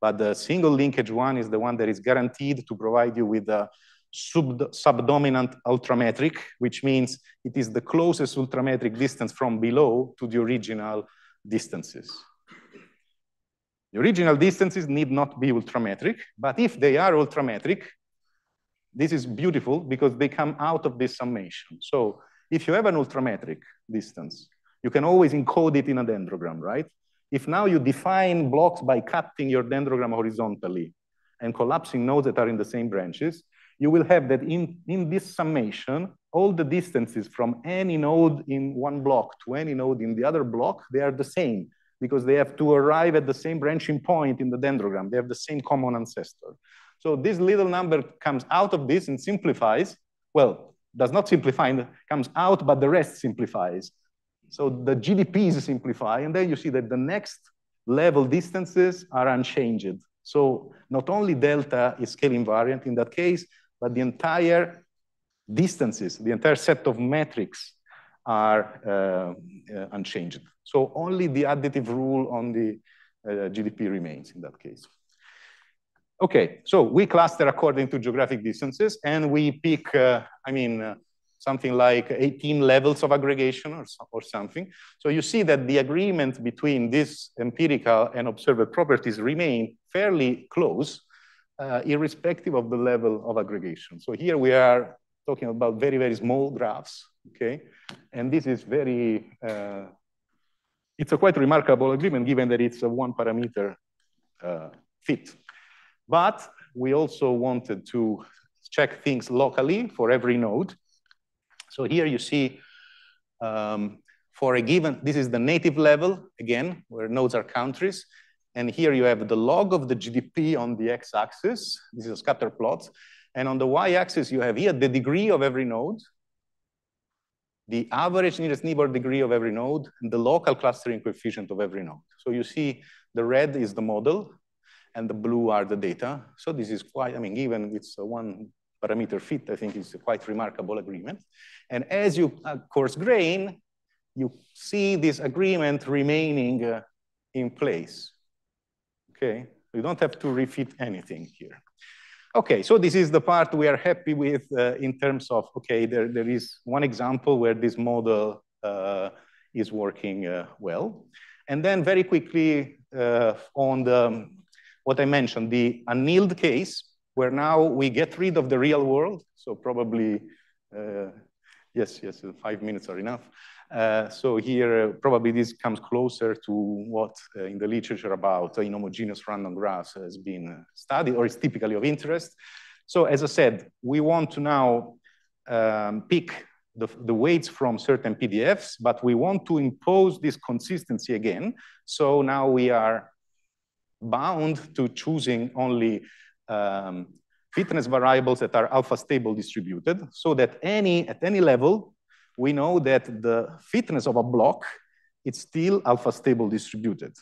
But the single linkage one is the one that is guaranteed to provide you with a sub subdominant ultrametric, which means it is the closest ultrametric distance from below to the original distances. The original distances need not be ultrametric, but if they are ultrametric, this is beautiful because they come out of this summation. So if you have an ultrametric distance, you can always encode it in a dendrogram, right? If now you define blocks by cutting your dendrogram horizontally and collapsing nodes that are in the same branches, you will have that in, in this summation, all the distances from any node in one block to any node in the other block, they are the same because they have to arrive at the same branching point in the dendrogram. They have the same common ancestor. So this little number comes out of this and simplifies. Well, does not simplify, comes out, but the rest simplifies. So the GDPs simplify, and then you see that the next level distances are unchanged. So not only delta is scale invariant in that case, but the entire distances, the entire set of metrics are uh, uh, unchanged. So only the additive rule on the uh, GDP remains in that case. Okay, so we cluster according to geographic distances and we pick, uh, I mean, uh, something like 18 levels of aggregation or, or something. So you see that the agreement between these empirical and observed properties remain fairly close, uh, irrespective of the level of aggregation. So here we are talking about very, very small graphs, okay? And this is very, uh, it's a quite remarkable agreement given that it's a one parameter uh, fit. But we also wanted to check things locally for every node. So here you see um, for a given, this is the native level, again, where nodes are countries. And here you have the log of the GDP on the x-axis. This is a scatter plot. And on the y-axis, you have here the degree of every node, the average nearest neighbor degree of every node, and the local clustering coefficient of every node. So you see the red is the model, and the blue are the data. So this is quite, I mean, even it's one parameter fit, I think is a quite remarkable agreement. And as you coarse grain, you see this agreement remaining uh, in place. Okay, you don't have to refit anything here. Okay, so this is the part we are happy with uh, in terms of, okay, there, there is one example where this model uh, is working uh, well. And then very quickly uh, on the what I mentioned, the annealed case, where now we get rid of the real world. So probably, uh, yes, yes, five minutes are enough. Uh, so here, uh, probably this comes closer to what uh, in the literature about uh, inhomogeneous random graphs has been studied or is typically of interest. So as I said, we want to now um, pick the, the, weights from certain PDFs, but we want to impose this consistency again. So now we are bound to choosing only um, fitness variables that are alpha stable distributed so that any at any level, we know that the fitness of a block it's still alpha stable distributed.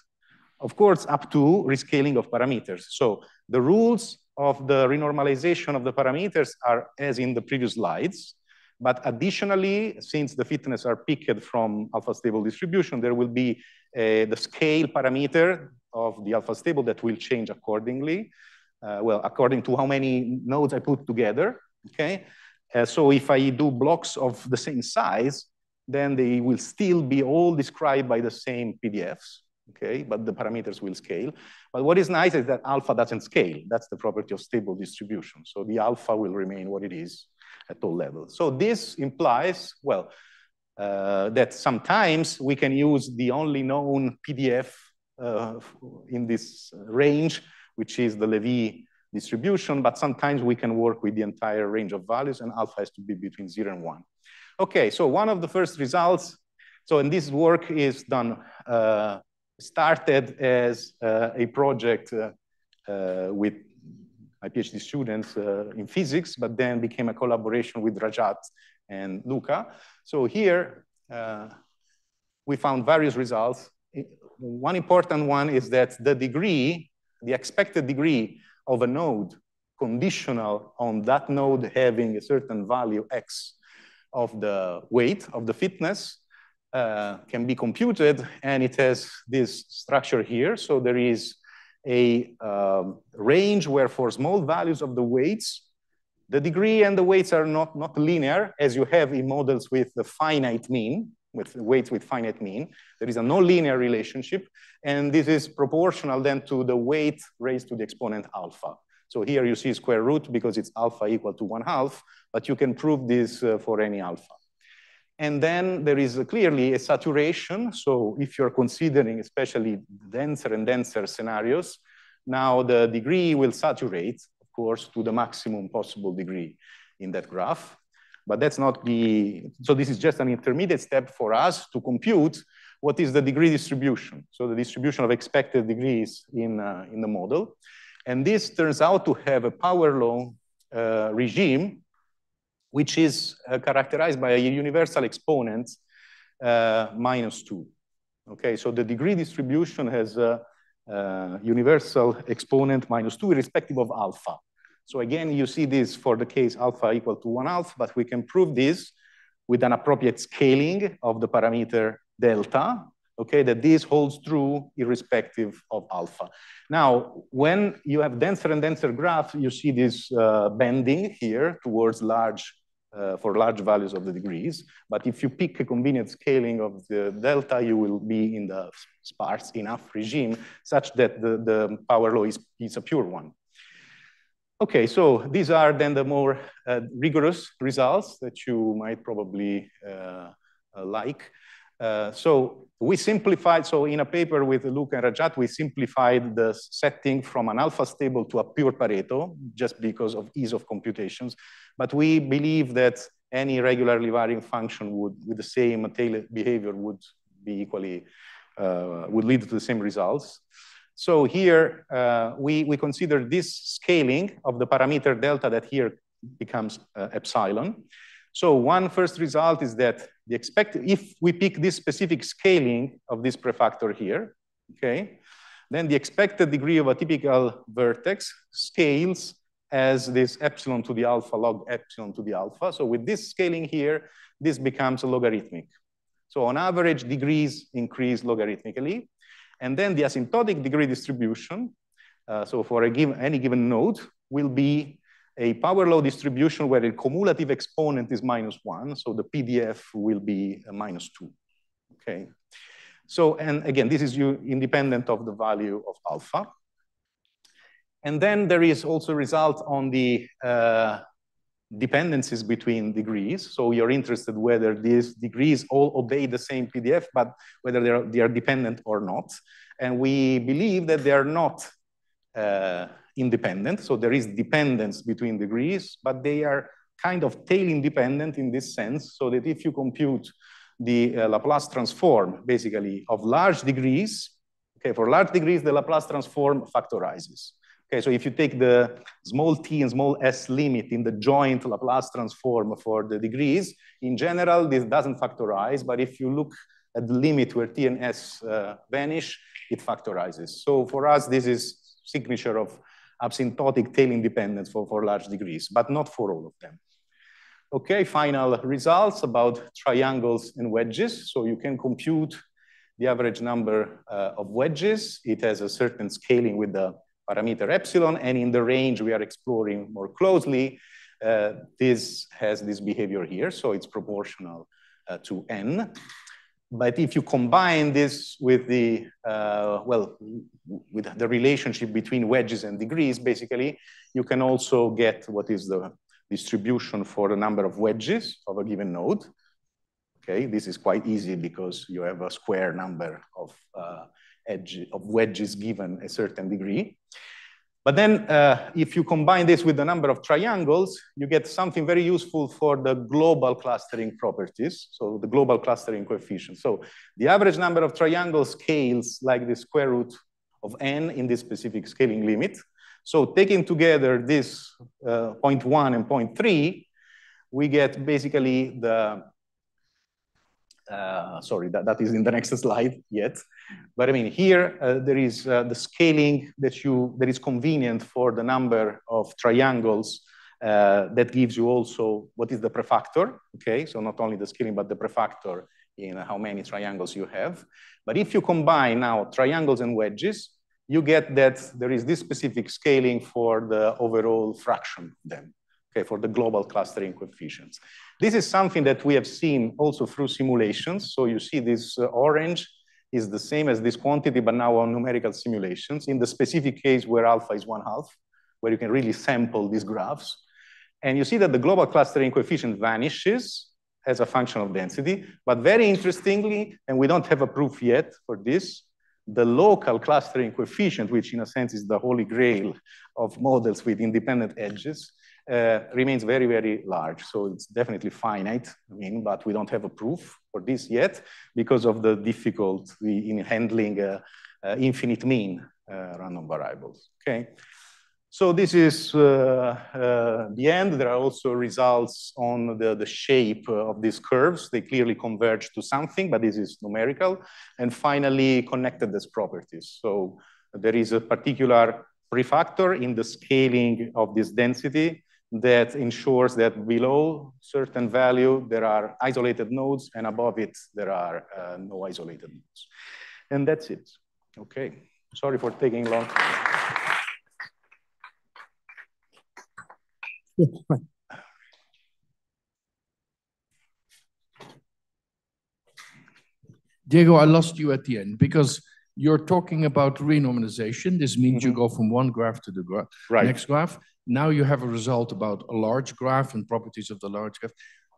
Of course, up to rescaling of parameters. So the rules of the renormalization of the parameters are as in the previous slides. But additionally, since the fitness are picked from alpha stable distribution, there will be uh, the scale parameter of the alpha stable that will change accordingly. Uh, well, according to how many nodes I put together, okay? Uh, so if I do blocks of the same size, then they will still be all described by the same PDFs, okay? But the parameters will scale. But what is nice is that alpha doesn't scale. That's the property of stable distribution. So the alpha will remain what it is at all levels. So this implies, well, uh, that sometimes we can use the only known PDF uh, in this range, which is the Levy distribution, but sometimes we can work with the entire range of values and alpha has to be between zero and one. Okay, so one of the first results, so in this work is done, uh, started as uh, a project uh, uh with my PhD students uh, in physics, but then became a collaboration with Rajat and Luca. So here, uh, we found various results. One important one is that the degree, the expected degree of a node conditional on that node having a certain value x of the weight of the fitness uh, can be computed and it has this structure here. So there is a um, range where for small values of the weights, the degree and the weights are not, not linear as you have in models with the finite mean, with weights with finite mean. There is a nonlinear relationship, and this is proportional then to the weight raised to the exponent alpha. So here you see square root because it's alpha equal to one half, but you can prove this uh, for any alpha. And then there is clearly a saturation. So if you're considering especially denser and denser scenarios, now the degree will saturate, of course, to the maximum possible degree in that graph. But that's not the, so this is just an intermediate step for us to compute what is the degree distribution. So the distribution of expected degrees in, uh, in the model. And this turns out to have a power law uh, regime which is uh, characterized by a universal exponent uh, minus two. Okay, so the degree distribution has a, a universal exponent minus two irrespective of alpha. So again, you see this for the case alpha equal to one alpha, but we can prove this with an appropriate scaling of the parameter delta, okay, that this holds true irrespective of alpha. Now, when you have denser and denser graph, you see this uh, bending here towards large uh, for large values of the degrees. But if you pick a convenient scaling of the delta, you will be in the sparse enough regime such that the, the power law is, is a pure one. Okay, so these are then the more uh, rigorous results that you might probably uh, uh like. Uh, so we simplified, so in a paper with Luke and Rajat, we simplified the setting from an alpha stable to a pure Pareto, just because of ease of computations. But we believe that any regularly varying function would, with the same Taylor behavior would be equally, uh, would lead to the same results. So here uh, we, we consider this scaling of the parameter delta that here becomes uh, epsilon. So one first result is that the expected, if we pick this specific scaling of this prefactor here, okay, then the expected degree of a typical vertex scales as this epsilon to the alpha log epsilon to the alpha. So with this scaling here, this becomes logarithmic. So on average, degrees increase logarithmically. And then the asymptotic degree distribution, uh, so for a given, any given node, will be a power law distribution where the cumulative exponent is minus one, so the PDF will be minus two, okay? So, and again, this is you independent of the value of alpha. And then there is also result on the uh, dependencies between degrees. So you're interested whether these degrees all obey the same PDF, but whether they are, they are dependent or not. And we believe that they are not uh, independent. So there is dependence between degrees, but they are kind of tail independent in this sense, so that if you compute the uh, Laplace transform, basically, of large degrees, okay, for large degrees, the Laplace transform factorizes. Okay, so if you take the small t and small s limit in the joint Laplace transform for the degrees, in general, this doesn't factorize, but if you look at the limit where t and s uh, vanish, it factorizes. So for us, this is signature of asymptotic tail independence for, for large degrees, but not for all of them. Okay, final results about triangles and wedges. So you can compute the average number uh, of wedges. It has a certain scaling with the parameter epsilon, and in the range we are exploring more closely, uh, this has this behavior here, so it's proportional uh, to n. But if you combine this with the, uh, well, with the relationship between wedges and degrees, basically, you can also get what is the distribution for the number of wedges of a given node. Okay, this is quite easy because you have a square number of, uh, edge, of wedges given a certain degree. But then uh, if you combine this with the number of triangles, you get something very useful for the global clustering properties. So the global clustering coefficient. So the average number of triangles scales like the square root of n in this specific scaling limit. So taking together this uh, 0.1 and 0.3, we get basically the uh, sorry, that, that is in the next slide yet. But I mean, here uh, there is uh, the scaling that you that is convenient for the number of triangles uh, that gives you also what is the prefactor. Okay, so not only the scaling but the prefactor in how many triangles you have. But if you combine now triangles and wedges, you get that there is this specific scaling for the overall fraction then okay, for the global clustering coefficients. This is something that we have seen also through simulations. So you see this uh, orange is the same as this quantity, but now on numerical simulations in the specific case where alpha is one half, where you can really sample these graphs. And you see that the global clustering coefficient vanishes as a function of density. But very interestingly, and we don't have a proof yet for this, the local clustering coefficient, which in a sense is the holy grail of models with independent edges, uh, remains very, very large. So it's definitely finite, I mean, but we don't have a proof for this yet because of the difficulty in handling uh, uh, infinite mean uh, random variables, okay? So this is uh, uh, the end. There are also results on the, the shape of these curves. They clearly converge to something, but this is numerical. And finally, connectedness properties. So there is a particular prefactor in the scaling of this density that ensures that below certain value, there are isolated nodes, and above it, there are uh, no isolated nodes. And that's it. Okay. Sorry for taking long time. Diego, I lost you at the end because you're talking about renormalization. This means mm -hmm. you mm-hmm. go from one graph to the gra right. next graph. Now you have a result about a large graph and properties of the large graph.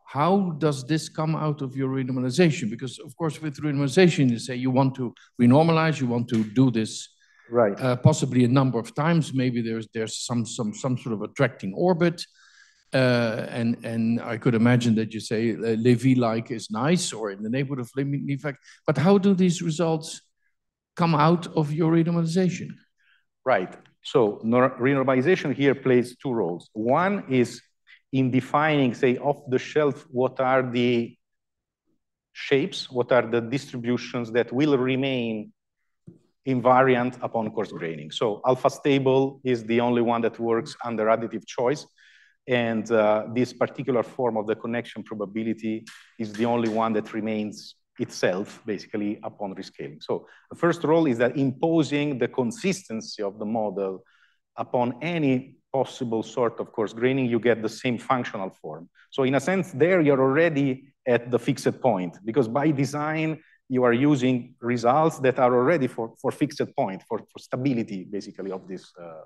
How does this come out of your renormalization? Because of course, with renormalization, you say you want to renormalize, you want to do this right, uh, possibly a number of times. Maybe there's there's some some some sort of attracting orbit, uh, and and I could imagine that you say uh, Lévy-like is nice or in the neighborhood of Lévy. But how do these results come out of your renormalization? Right. So renormalization here plays two roles. One is in defining, say, off the shelf, what are the shapes, what are the distributions that will remain invariant upon coarse graining. So alpha stable is the only one that works under additive choice. And uh, this particular form of the connection probability is the only one that remains itself, basically, upon rescaling. So the first role is that imposing the consistency of the model upon any possible sort of coarse graining, you get the same functional form. So in a sense, there you're already at the fixed point, because by design, you are using results that are already for, for fixed point, for, for stability, basically, of this uh,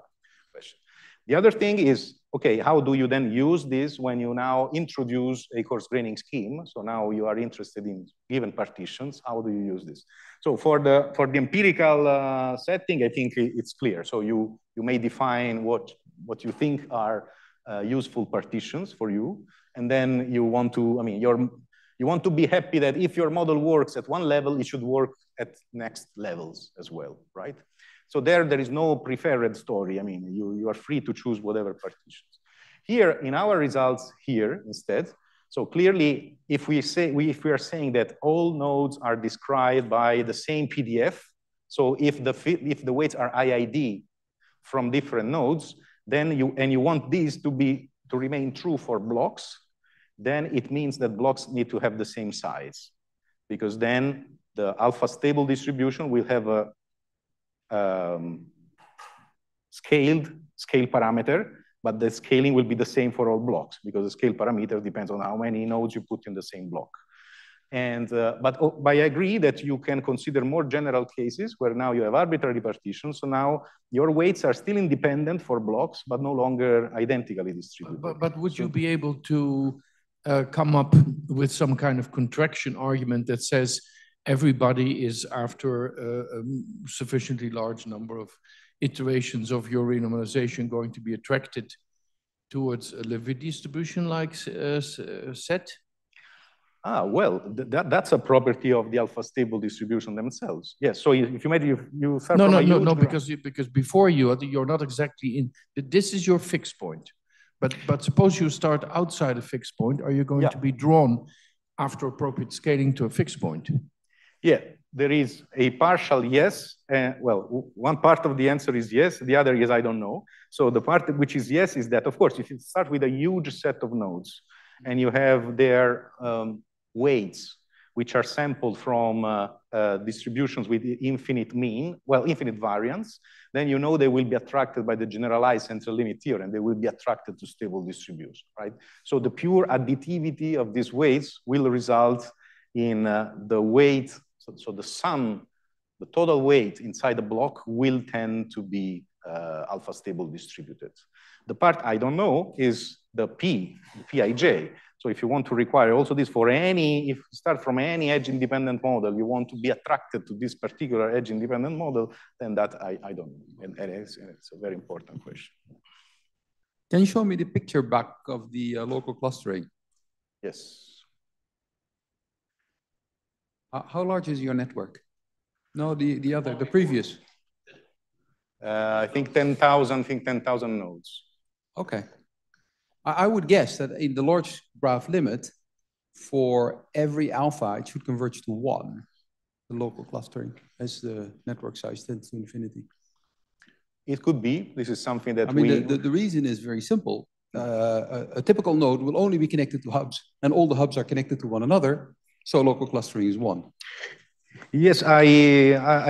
question. The other thing is, okay, how do you then use this when you now introduce a coarse graining scheme? So now you are interested in given partitions, how do you use this? So for the, for the empirical uh, setting, I think it's clear. So you, you may define what, what you think are uh, useful partitions for you. And then you want to, I mean, your, you want to be happy that if your model works at one level, it should work at next levels as well, right? So there, there is no preferred story. I mean, you, you are free to choose whatever partitions. Here, in our results here instead, so clearly, if we say we, if we are saying that all nodes are described by the same PDF, so if the if the weights are IID from different nodes, then you and you want these to be to remain true for blocks, then it means that blocks need to have the same size, because then the alpha stable distribution will have a um, scaled scale parameter, but the scaling will be the same for all blocks because the scale parameter depends on how many nodes you put in the same block. And, uh, but, oh, but I agree that you can consider more general cases where now you have arbitrary partitions. So now your weights are still independent for blocks, but no longer identically distributed. But, but would you be able to uh, come up with some kind of contraction argument that says everybody is after a, a sufficiently large number of iterations of your renormalization going to be attracted towards a Levy distribution like uh, uh, set? Ah, well, that, that's a property of the alpha stable distribution themselves. Yes. So if you made you, you start no, no, no, no, because you, because before you you're not exactly in. This is your fixed point, but but suppose you start outside a fixed point, are you going yeah. to be drawn after appropriate scaling to a fixed point? Yeah, there is a partial yes. Uh, well, one part of the answer is yes. The other is I don't know. So the part which is yes is that, of course, if you start with a huge set of nodes and you have their um, weights, which are sampled from uh, uh, distributions with infinite mean, well, infinite variance, then you know they will be attracted by the generalized central limit theorem. And they will be attracted to stable distribution, right? So the pure additivity of these weights will result in uh, the weight so, so the sum, the total weight inside the block will tend to be uh, alpha stable distributed. The part I don't know is the P, the Pij. So if you want to require also this for any, if you start from any edge independent model, you want to be attracted to this particular edge independent model, then that I, I don't know. And, and it's, it's, a very important question. Can you show me the picture back of the uh, local clustering? Yes. How large is your network? No, the, the other, the previous. Uh, I think 10,000, I think 10,000 nodes. Okay. I, I would guess that in the large graph limit, for every alpha, it should converge to one, the local clustering, as the network size tends to infinity. It could be. This is something that I mean, we... the, the, the reason is very simple. Uh, a, a, typical node will only be connected to hubs, and all the hubs are connected to one another. So local clustering is one. Yes, I,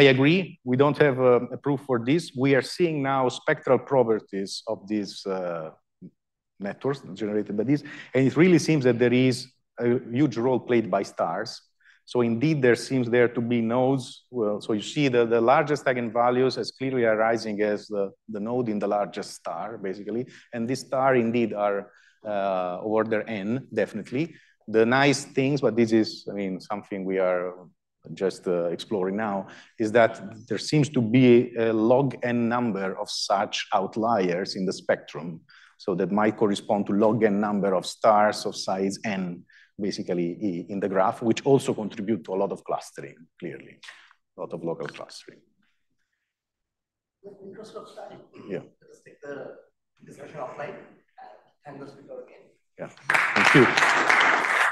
I agree. We don't have a, a, proof for this. We are seeing now spectral properties of these uh, networks generated by this, and it really seems that there is a huge role played by stars. So indeed, there seems there to be nodes. Well, so you see the, the largest eigenvalues as clearly arising as the, the node in the largest star, basically. And this star indeed are uh, order n, definitely the nice things, but this is, I mean, something we are just uh, exploring now, is that there seems to be a log n number of such outliers in the spectrum. So that might correspond to log n number of stars of size n, basically in the graph, which also contribute to a lot of clustering, clearly, a lot of local clustering. Yeah. Let's take the discussion offline and thank the speaker again. Yeah. Thank you.